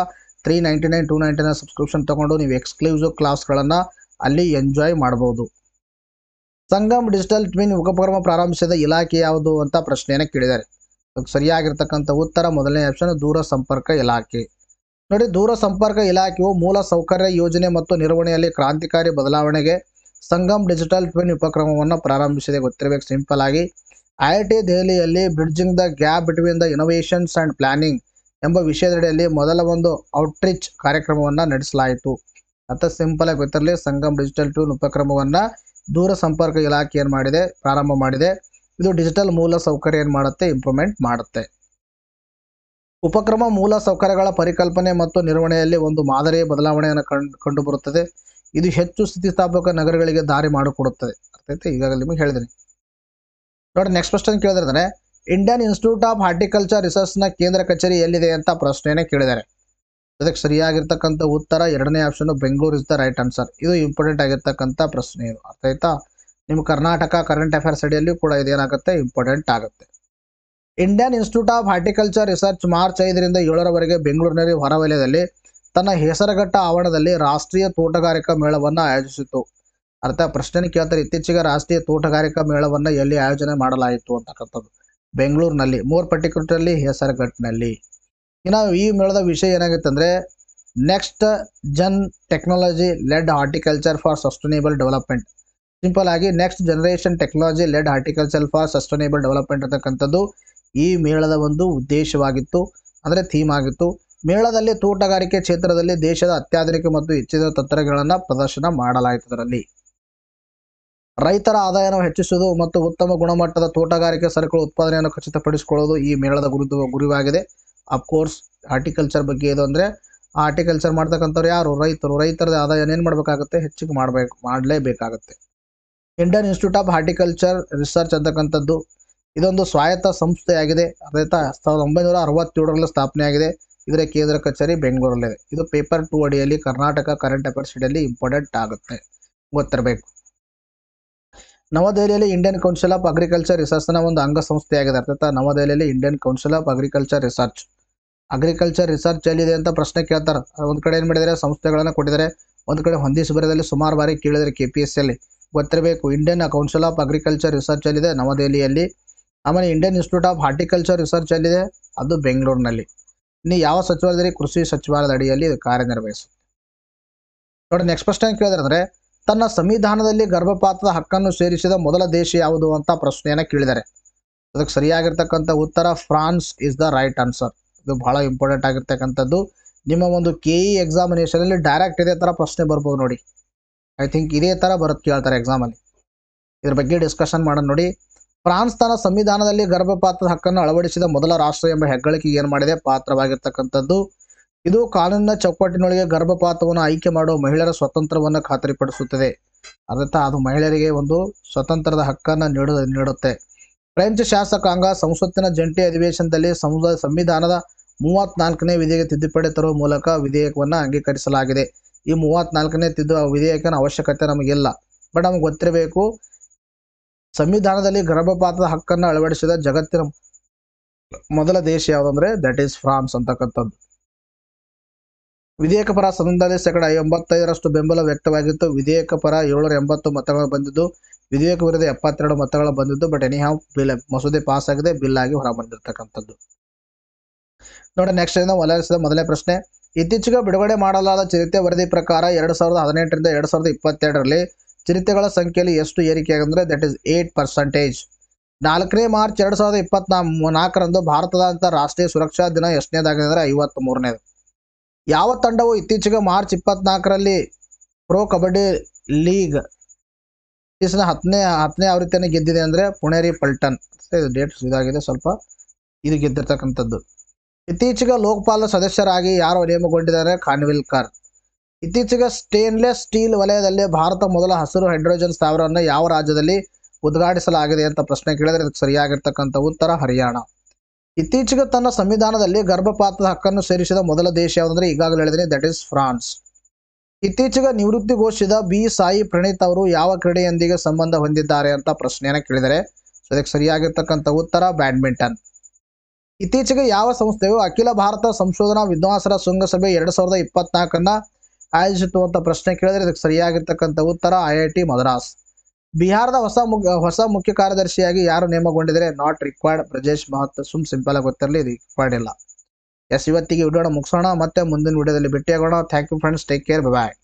three ninety nine two ninety nine subscription ತಗೊಂಡು ನೀವು ಎಕ್ಸ್ಕ್ಲೂಸಿವ್ ಕ್ಲಾಸ್ಗಳನ್ನು ಅಲ್ಲಿ ಎಂಜಾಯ್ ಮಾಡ್ಬೋದು. ಸಂಗಮ್ ಡಿಜಿಟಲ್ ಟ್ವಿನ್ ಉಪಕ್ರಮ ಪ್ರಾರಂಭಿಸಿದ ಇಲಾಖೆ ಯಾವುದು ಅಂತ ಪ್ರಶ್ನೆಯನ್ನು ಕೇಳಿದ್ದಾರೆ. ಸರಿಯಾಗಿರ್ತಕ್ಕಂಥ ಉತ್ತರ, ಮೊದಲನೇ ಆಪ್ಷನ್ ದೂರ ಸಂಪರ್ಕ ಇಲಾಖೆ. ನೋಡಿ, ದೂರ ಸಂಪರ್ಕ ಇಲಾಖೆಯು ಮೂಲ ಸೌಕರ್ಯ ಯೋಜನೆ ಮತ್ತು ನಿರ್ವಹಣೆಯಲ್ಲಿ ಕ್ರಾಂತಿಕಾರಿ ಬದಲಾವಣೆಗೆ ಸಂಗಮ್ ಡಿಜಿಟಲ್ ಟ್ವಿನ್ ಉಪಕ್ರಮವನ್ನು ಪ್ರಾರಂಭಿಸಿದೆ. ಗೊತ್ತಿರಬೇಕು, ಸಿಂಪಲ್ ಆಗಿ. ಐ ಐ ಟಿ ದೆಹಲಿಯಲ್ಲಿ bridging the gap between the innovations and planning ಎಂಬ ವಿಷಯದಡಿಯಲ್ಲಿ ಮೊದಲ ಒಂದು ಔಟ್ರೀಚ್ ಕಾರ್ಯಕ್ರಮವನ್ನು ನಡೆಸಲಾಯಿತು. ಅಂತ ಸಿಂಪಲ್ ಆಗಿ ಗೊತ್ತಿರಲಿ, ಸಂಗಮ್ ಡಿಜಿಟಲ್ ಟ್ವಿನ್ ಉಪಕ್ರಮವನ್ನು ದೂರ ಸಂಪರ್ಕ ಇಲಾಖೆ ಏನು ಮಾಡಿದೆ, ಪ್ರಾರಂಭ ಮಾಡಿದೆ. ಇದು ಡಿಜಿಟಲ್ ಮೂಲ ಸೌಕರ್ಯ ಏನು ಮಾಡುತ್ತೆ, ಇಂಪ್ರೂವ್ಮೆಂಟ್ ಮಾಡುತ್ತೆ. ಉಪಕ್ರಮ ಮೂಲ ಸೌಕರ್ಯಗಳ ಪರಿಕಲ್ಪನೆ ಮತ್ತು ನಿರ್ವಹಣೆಯಲ್ಲಿ ಒಂದು ಮಾದರಿಯ ಬದಲಾವಣೆಯನ್ನು ಕಂಡು, ಕಂಡುಬರುತ್ತದೆ. ಇದು ಹೆಚ್ಚು ಸ್ಥಿತಿಸ್ಥಾಪಕ ನಗರಗಳಿಗೆ ದಾರಿ ಮಾಡಿಕೊಡುತ್ತದೆ. ಅರ್ಥೈತೆ? ಈಗಾಗಲೇ ನಿಮಗೆ ಹೇಳಿದ್ದೀನಿ. ನೋಡಿ ನೆಕ್ಸ್ಟ್ ಕ್ವಶನ್ ಕೇಳಿದ್ರೆ ಇಂಡಿಯನ್ ಇನ್ಸ್ಟಿಟ್ಯೂಟ್ ಆಫ್ ಹಾರ್ಟಿಕಲ್ಚರ್ ರಿಸರ್ಚ್ನ ಕೇಂದ್ರ ಕಚೇರಿ ಎಲ್ಲಿದೆ ಅಂತ ಪ್ರಶ್ನೆಯನ್ನು ಕೇಳಿದ್ದಾರೆ. ಅದಕ್ಕೆ ಸರಿಯಾಗಿರ್ತಕ್ಕಂಥ ಉತ್ತರ, ಎರಡನೇ option Bengaluru is the right answer ಇದು ಇಂಪಾರ್ಟೆಂಟ್ ಆಗಿರ್ತಕ್ಕಂಥ ಪ್ರಶ್ನೆ ಇದು. ಅರ್ಥ ಆಯ್ತಾ ನಿಮ್ಮ ಕರ್ನಾಟಕ ಕರೆಂಟ್ ಅಫೇರ್ಸ್ ಅಡಿಯಲ್ಲಿ ಕೂಡ ಇದೇನಾಗುತ್ತೆ? ಇಂಪಾರ್ಟೆಂಟ್ ಆಗುತ್ತೆ. Indian institute of horticulture research March ಐದರಿಂದ ಏಳರವರೆಗೆ ಬೆಂಗಳೂರಿನಲ್ಲಿ ಹೊರವಲಯದಲ್ಲಿ ತನ್ನ ಹೆಸರಘಟ್ಟ ಆವರಣದಲ್ಲಿ ರಾಷ್ಟ್ರೀಯ ತೋಟಗಾರಿಕಾ ಮೇಳವನ್ನು ಆಯೋಜಿಸಿತು ಅರ್ಥ, ಪ್ರಶ್ನೆ ಕೇಳ್ತಾರೆ, ಇತ್ತೀಚೆಗೆ ರಾಷ್ಟ್ರೀಯ ತೋಟಗಾರಿಕಾ ಮೇಳವನ್ನು ಎಲ್ಲಿ ಆಯೋಜನೆ ಮಾಡಲಾಯಿತು ಅಂತಕ್ಕಂಥದ್ದು. ಬೆಂಗಳೂರಿನಲ್ಲಿ, ಮೋರ್ ಪರ್ಟಿಕ್ಯುಲರ್ಲಿ ಹೆಸರುಘಟ್ಟಿನಲ್ಲಿ ಇನ್ನು ಈ ಮೇಳದ ವಿಷಯ ಏನಾಗುತ್ತೆ ಅಂದರೆ next gen technology led horticulture for sustainable development simple ಆಗಿ next generation technology led horticulture for sustainable development ಅಂತಕ್ಕಂಥದ್ದು ಈ ಮೇಳದ ಒಂದು ಉದ್ದೇಶವಾಗಿತ್ತು. ಅಂದರೆ ಥೀಮ್ ಆಗಿತ್ತು. ಮೇಳದಲ್ಲಿ ತೋಟಗಾರಿಕೆ ಕ್ಷೇತ್ರದಲ್ಲಿ ದೇಶದ ಅತ್ಯಾಧುನಿಕ ಮತ್ತು ಹೆಚ್ಚಿನ ತಂತ್ರಗಳನ್ನು ಪ್ರದರ್ಶನ ಮಾಡಲಾಯಿತು ಅದರಲ್ಲಿ ರೈತರ ಆದಾಯವನ್ನು ಹೆಚ್ಚಿಸುವುದು ಮತ್ತು ಉತ್ತಮ ಗುಣಮಟ್ಟದ ತೋಟಗಾರಿಕೆ ಸರಕುಗಳ ಉತ್ಪಾದನೆಯನ್ನು ಖಚಿತಪಡಿಸಿಕೊಳ್ಳುವುದು ಈ ಮೇಳದ ಗುರುತು, ಗುರಿವಾಗಿದೆ. ಅಫ್ಕೋರ್ಸ್ ಹಾರ್ಟಿಕಲ್ಚರ್ ಬಗ್ಗೆ ಇದು ಅಂದರೆ ಹಾರ್ಟಿಕಲ್ಚರ್ ಮಾಡ್ತಕ್ಕಂಥವ್ರು ಯಾರು? ರೈತರು. ರೈತರ ಆದಾಯನ ಏನು ಮಾಡಬೇಕಾಗುತ್ತೆ? ಹೆಚ್ಚಿಗೆ ಮಾಡಬೇಕು, ಮಾಡಲೇಬೇಕಾಗುತ್ತೆ. Indian institute of horticulture research ಅಂತಕ್ಕಂಥದ್ದು. ಇದೊಂದು ಸ್ವಾಯತ್ತ ಸಂಸ್ಥೆಯಾಗಿದೆ. ರೈತ ಸಾವಿರದ ಒಂಬೈನೂರ ಅರವತ್ತೇಳರಲ್ಲಿ ಸ್ಥಾಪನೆಯಾಗಿದೆ. ಇದರ ಕೇಂದ್ರ ಕಚೇರಿ ಬೆಂಗಳೂರಲ್ಲಿದೆ. ಇದು ಪೇಪರ್ ಟು ಅಡಿಯಲ್ಲಿ ಕರ್ನಾಟಕ ಕರೆಂಟ್ ಅಫೇರ್ಸ್ ಅಡಿಯಲ್ಲಿ ಇಂಪಾರ್ಟೆಂಟ್ ಆಗುತ್ತೆ. ಗೊತ್ತಿರಬೇಕು. ನವದೆಹಲಿಯಲ್ಲಿ ಇಂಡಿಯನ್ ಕೌನ್ಸಿಲ್ ಆಫ್ ಅಗ್ರಿಕಲ್ಚರ್ ರಿಸರ್ಚ್ನ ಒಂದು ಅಂಗ ಸಂಸ್ಥೆಯಾಗಿದೆ ಅರ್ಥಾತ್ ನವದೆಹಲಿಯಲ್ಲಿ Indian council of agriculture research. Agriculture research ಎಲ್ಲಿದೆ ಅಂತ ಪ್ರಶ್ನೆ ಕೇಳ್ತಾರೆ. ಒಂದು ಕಡೆ ಏನು ಮಾಡಿದರೆ ಸಂಸ್ಥೆಗಳನ್ನು ಕೊಟ್ಟಿದ್ದಾರೆ. ಒಂದು ಕಡೆ ಹೊಂದಿಸಿ ಬರದಲ್ಲಿ ಸುಮಾರು ಬಾರಿ ಕೇಳಿದರೆ ಕೆ ಪಿ ಎಸ್ ಸಿಯಲ್ಲಿ ಗೊತ್ತಿರಬೇಕು. Indian council of agriculture research ಎಲ್ಲಿದೆ ನವದೆಹಲಿಯಲ್ಲಿ. ಆಮೇಲೆ Indian institute of horticulture research ಎಲ್ಲಿದೆ ಅದು ಬೆಂಗಳೂರಿನಲ್ಲಿ. ಇನ್ನು ಯಾವ ಸಚಿವಾಲಯದಲ್ಲಿ ಕೃಷಿ ಸಚಿವಾಲಯದ ಅಡಿಯಲ್ಲಿ ಇದು ಕಾರ್ಯನಿರ್ವಹಿಸುತ್ತೆ. ನೋಡಿ ನೆಕ್ಸ್ಟ್ ಪ್ರಶ್ನೆ ಕೇಳಿದ್ರೆ ಅಂದ್ರೆ, ತನ್ನ ಸಂವಿಧಾನದಲ್ಲಿ ಗರ್ಭಪಾತದ ಹಕ್ಕನ್ನು ಸೇರಿಸಿದ ಮೊದಲ ದೇಶ ಯಾವುದು ಅಂತ ಪ್ರಶ್ನೆಯನ್ನ ಕೇಳಿದ್ದಾರೆ. ಅದಕ್ಕೆ ಸರಿಯಾಗಿರ್ತಕ್ಕಂಥ ಉತ್ತರ, France is the right answer ಇದು ಬಹಳ ಇಂಪಾರ್ಟೆಂಟ್ ಆಗಿರ್ತಕ್ಕಂಥದ್ದು. ನಿಮ್ಮ ಒಂದು ಕೆ ಇ ಎಕ್ಸಾಮಿನೇಷನ್ ಅಲ್ಲಿ ಡೈರೆಕ್ಟ್ ಇದೇ ತರ ಪ್ರಶ್ನೆ ಬರ್ಬೋದು ನೋಡಿ. ಐ ಥಿಂಕ್ ಇದೇ ತರ ಬರುತ್ತೆ ಕೇಳ್ತಾರೆ ಎಕ್ಸಾಮಲ್ಲಿ ಇದ್ರ ಬಗ್ಗೆ ಡಿಸ್ಕಷನ್ ಮಾಡೋಣ ನೋಡಿ. ಫ್ರಾನ್ಸ್ ತನ್ನ ಸಂವಿಧಾನದಲ್ಲಿ ಗರ್ಭಪಾತದ ಹಕ್ಕನ್ನು ಅಳವಡಿಸಿದ ಮೊದಲ ರಾಷ್ಟ್ರ ಎಂಬ ಹೆಗ್ಗಳಿಕೆಗೆ ಏನು ಮಾಡಿದೆ? ಪಾತ್ರವಾಗಿರ್ತಕ್ಕಂಥದ್ದು. ಇದು ಕಾನೂನಿನ ಚೌಕಟ್ಟಿನೊಳಗೆ ಗರ್ಭಪಾತವನ್ನು ಆಯ್ಕೆ ಮಾಡುವ ಮಹಿಳೆಯರ ಸ್ವತಂತ್ರವನ್ನ ಖಾತರಿಪಡಿಸುತ್ತದೆ. ಅದರ್ಥ ಅದು ಮಹಿಳೆಯರಿಗೆ ಒಂದು ಸ್ವತಂತ್ರದ ಹಕ್ಕನ್ನು ನೀಡ, ನೀಡುತ್ತೆ. ಫ್ರೆಂಚ್ ಶಾಸಕಾಂಗ ಸಂಸತ್ತಿನ ಜಂಟಿ ಅಧಿವೇಶನದಲ್ಲಿ ಸಂವಿಧಾನದ ಮೂವತ್ನಾಲ್ಕನೇ ವಿಧೇಯಕ ತಿದ್ದುಪಡಿ ತರುವ ಮೂಲಕ ವಿಧೇಯಕವನ್ನು ಅಂಗೀಕರಿಸಲಾಗಿದೆ. ಈ ಮೂವತ್ನಾಲ್ಕನೇ ತಿದ್ದು ವಿಧೇಯಕನ ಅವಶ್ಯಕತೆ ನಮಗಿಲ್ಲ. ಬಟ್ ನಮ್ಗೆ ಗೊತ್ತಿರಬೇಕು ಸಂವಿಧಾನದಲ್ಲಿ ಗರ್ಭಪಾತದ ಹಕ್ಕನ್ನು ಅಳವಡಿಸಿದ ಜಗತ್ತಿನ ಮೊದಲ ದೇಶ ಯಾವುದಂದ್ರೆ ದಟ್ ಈಸ್ ಫ್ರಾನ್ಸ್ ಅಂತಕ್ಕಂಥದ್ದು. ವಿಧೇಯಕ ಪರ ಸದನದಲ್ಲಿ ಶೇಕಡ ಎಂಬತ್ತೈದರಷ್ಟು ಬೆಂಬಲ ವ್ಯಕ್ತವಾಗಿತ್ತು. ವಿಧೇಯಕ ಪರ ಏಳ್ನೂರ ಎಂಬತ್ತು ಮತಗಳು ಬಂದಿದ್ದು, ವಿಧೇಯಕ ವಿರುದ್ಧ ಎಪ್ಪತ್ತೆರಡು ಮತಗಳು ಬಂದಿದ್ದು ಬಟ್ ಎನಿ ಹಾವ್ ಬಿಲ್ ಮಸೂದೆ ಪಾಸ್ ಆಗಿದೆ ಬಿಲ್ ಆಗಿ ಹೊರ ಬಂದಿರತಕ್ಕಂಥದ್ದು ನೋಡಿ ನೆಕ್ಸ್ಟ್ ವಲಯಿಸಿದ ಮೊದಲನೇ ಪ್ರಶ್ನೆ. ಇತ್ತೀಚೆಗೆ ಬಿಡುಗಡೆ ಮಾಡಲಾದ ಚರಿತ್ರೆ ವರದಿ ಪ್ರಕಾರ ಎರಡ್ ಸಾವಿರದ ಹದಿನೆಂಟರಿಂದ ಎರಡು ಸಾವಿರದ ಇಪ್ಪತ್ತೆರಡರಲ್ಲಿ ಚಿರತೆಗಳ ಸಂಖ್ಯೆಯಲ್ಲಿ ಎಷ್ಟು ಏರಿಕೆ ಅಂದರೆ ದಟ್ ಇಸ್ ಏಟ್ ಪರ್ಸೆಂಟೇಜ್ ನಾಲ್ಕನೇ ಮಾರ್ಚ್ ಎರಡು ಸಾವಿರದ ಇಪ್ಪತ್ನಾ ನಾಲ್ಕರಂದು ಭಾರತದ ರಾಷ್ಟ್ರೀಯ ಸುರಕ್ಷಾ ದಿನ ಎಷ್ಟನೇದಾಗಿದೆ ಅಂದರೆ ಐವತ್ತ್ ಮೂರನೇದು ಯಾವ ತಂಡವು ಇತ್ತೀಚೆಗೆ ಮಾರ್ಚ್ ಇಪ್ಪತ್ನಾಲ್ಕರಲ್ಲಿ ಪ್ರೊ ಕಬಡ್ಡಿ ಲೀಗ್ ಇಸ್ನ ಹತ್ತನೇ ಹತ್ತನೇ ಆವೃತ್ತಿಯನ್ನು ಗೆದ್ದಿದೆ ಅಂದರೆ ಪುಣೇರಿ ಪಲ್ಟನ್. ಡೇಟ್ ಇದಾಗಿದೆ ಸ್ವಲ್ಪ. ಇದು ಗೆದ್ದಿರ್ತಕ್ಕಂಥದ್ದು. ಇತ್ತೀಚೆಗೆ ಲೋಕಪಾಲ ಸದಸ್ಯರಾಗಿ ಯಾರು ನೇಮಗೊಂಡಿದ್ದಾರೆ? ಖಾನ್ವಿಲ್ಕರ್. ಇತ್ತೀಚೆಗೆ ಸ್ಟೇನ್ಲೆಸ್ ಸ್ಟೀಲ್ ವಲಯದಲ್ಲಿ ಭಾರತ ಮೊದಲ ಹಸಿರು ಹೈಡ್ರೋಜನ್ ಸ್ಥಾವರವನ್ನು ಯಾವ ರಾಜ್ಯದಲ್ಲಿ ಉದ್ಘಾಟಿಸಲಾಗಿದೆ ಅಂತ ಪ್ರಶ್ನೆ ಕೇಳಿದರೆ ಇದಕ್ಕೆ ಸರಿಯಾಗಿರ್ತಕ್ಕಂಥ ಉತ್ತರ ಹರಿಯಾಣ. ಇತ್ತೀಚೆಗೆ ತನ್ನ ಸಂವಿಧಾನದಲ್ಲಿ ಗರ್ಭಪಾತದ ಹಕ್ಕನ್ನು ಸೇರಿಸಿದ ಮೊದಲ ದೇಶ ಯಾವುದಂದ್ರೆ ಈಗಾಗಲೇ ಹೇಳಿದ್ರೆ ದಟ್ ಇಸ್ ಫ್ರಾನ್ಸ್ ಇತ್ತೀಚೆಗೆ ನಿವೃತ್ತಿಗೋಷ್ಠಿದ ಬಿ. ಸಾಯಿ ಪ್ರಣೀತ್ ಅವರು ಯಾವ ಕ್ರೀಡೆಯೊಂದಿಗೆ ಸಂಬಂಧ ಹೊಂದಿದ್ದಾರೆ ಅಂತ ಪ್ರಶ್ನೆಯನ್ನು ಕೇಳಿದರೆ ಅದಕ್ಕೆ ಇದಕ್ಕೆ ಸರಿಯಾಗಿರ್ತಕ್ಕಂಥ ಉತ್ತರ ಬ್ಯಾಡ್ಮಿಂಟನ್. ಇತ್ತೀಚೆಗೆ ಯಾವ ಸಂಸ್ಥೆಯು ಅಖಿಲ ಭಾರತ ಸಂಶೋಧನಾ ವಿದ್ವಾಂಸರ ಶೃಂಗಸಭೆ ಎರಡು ಸಾವಿರದ ಇಪ್ಪತ್ನಾಲ್ಕನ್ನ ಆಯೋಜಿಸಿತು ಅಂತ ಪ್ರಶ್ನೆ ಕೇಳಿದ್ರೆ ಇದಕ್ಕೆ ಸರಿಯಾಗಿರ್ತಕ್ಕಂಥ ಉತ್ತರ ಐ ಐ ಟಿ ಮದ್ರಾಸ್. ಬಿಹಾರದ ಹೊಸ ಹೊಸ ಮುಖ್ಯ ಕಾರ್ಯದರ್ಶಿಯಾಗಿ ಯಾರು ನೇಮಗೊಂಡಿದ್ದಾರೆ? ನಾಟ್ ರಿಕ್ವೈರ್ಡ್ ಬ್ರಜೇಶ್ ಮಹತ್. ಸುಮ್ ಸಿಂಪಲ್ ಆಗಿ ಗೊತ್ತಿರಲಿ, ಇದು ರಿಕ್ವೈರ್ಡ್ ಇಲ್ಲ. ಎಸ್, ಇವತ್ತಿಗೆ ವಿಡಿಯೋನ ಮುಗಿಸೋಣ. ಮತ್ತೆ ಮುಂದಿನ ವಿಡಿಯೋದಲ್ಲಿ ಭೇಟಿಯಾಗೋಣ. Thank you friends take care bye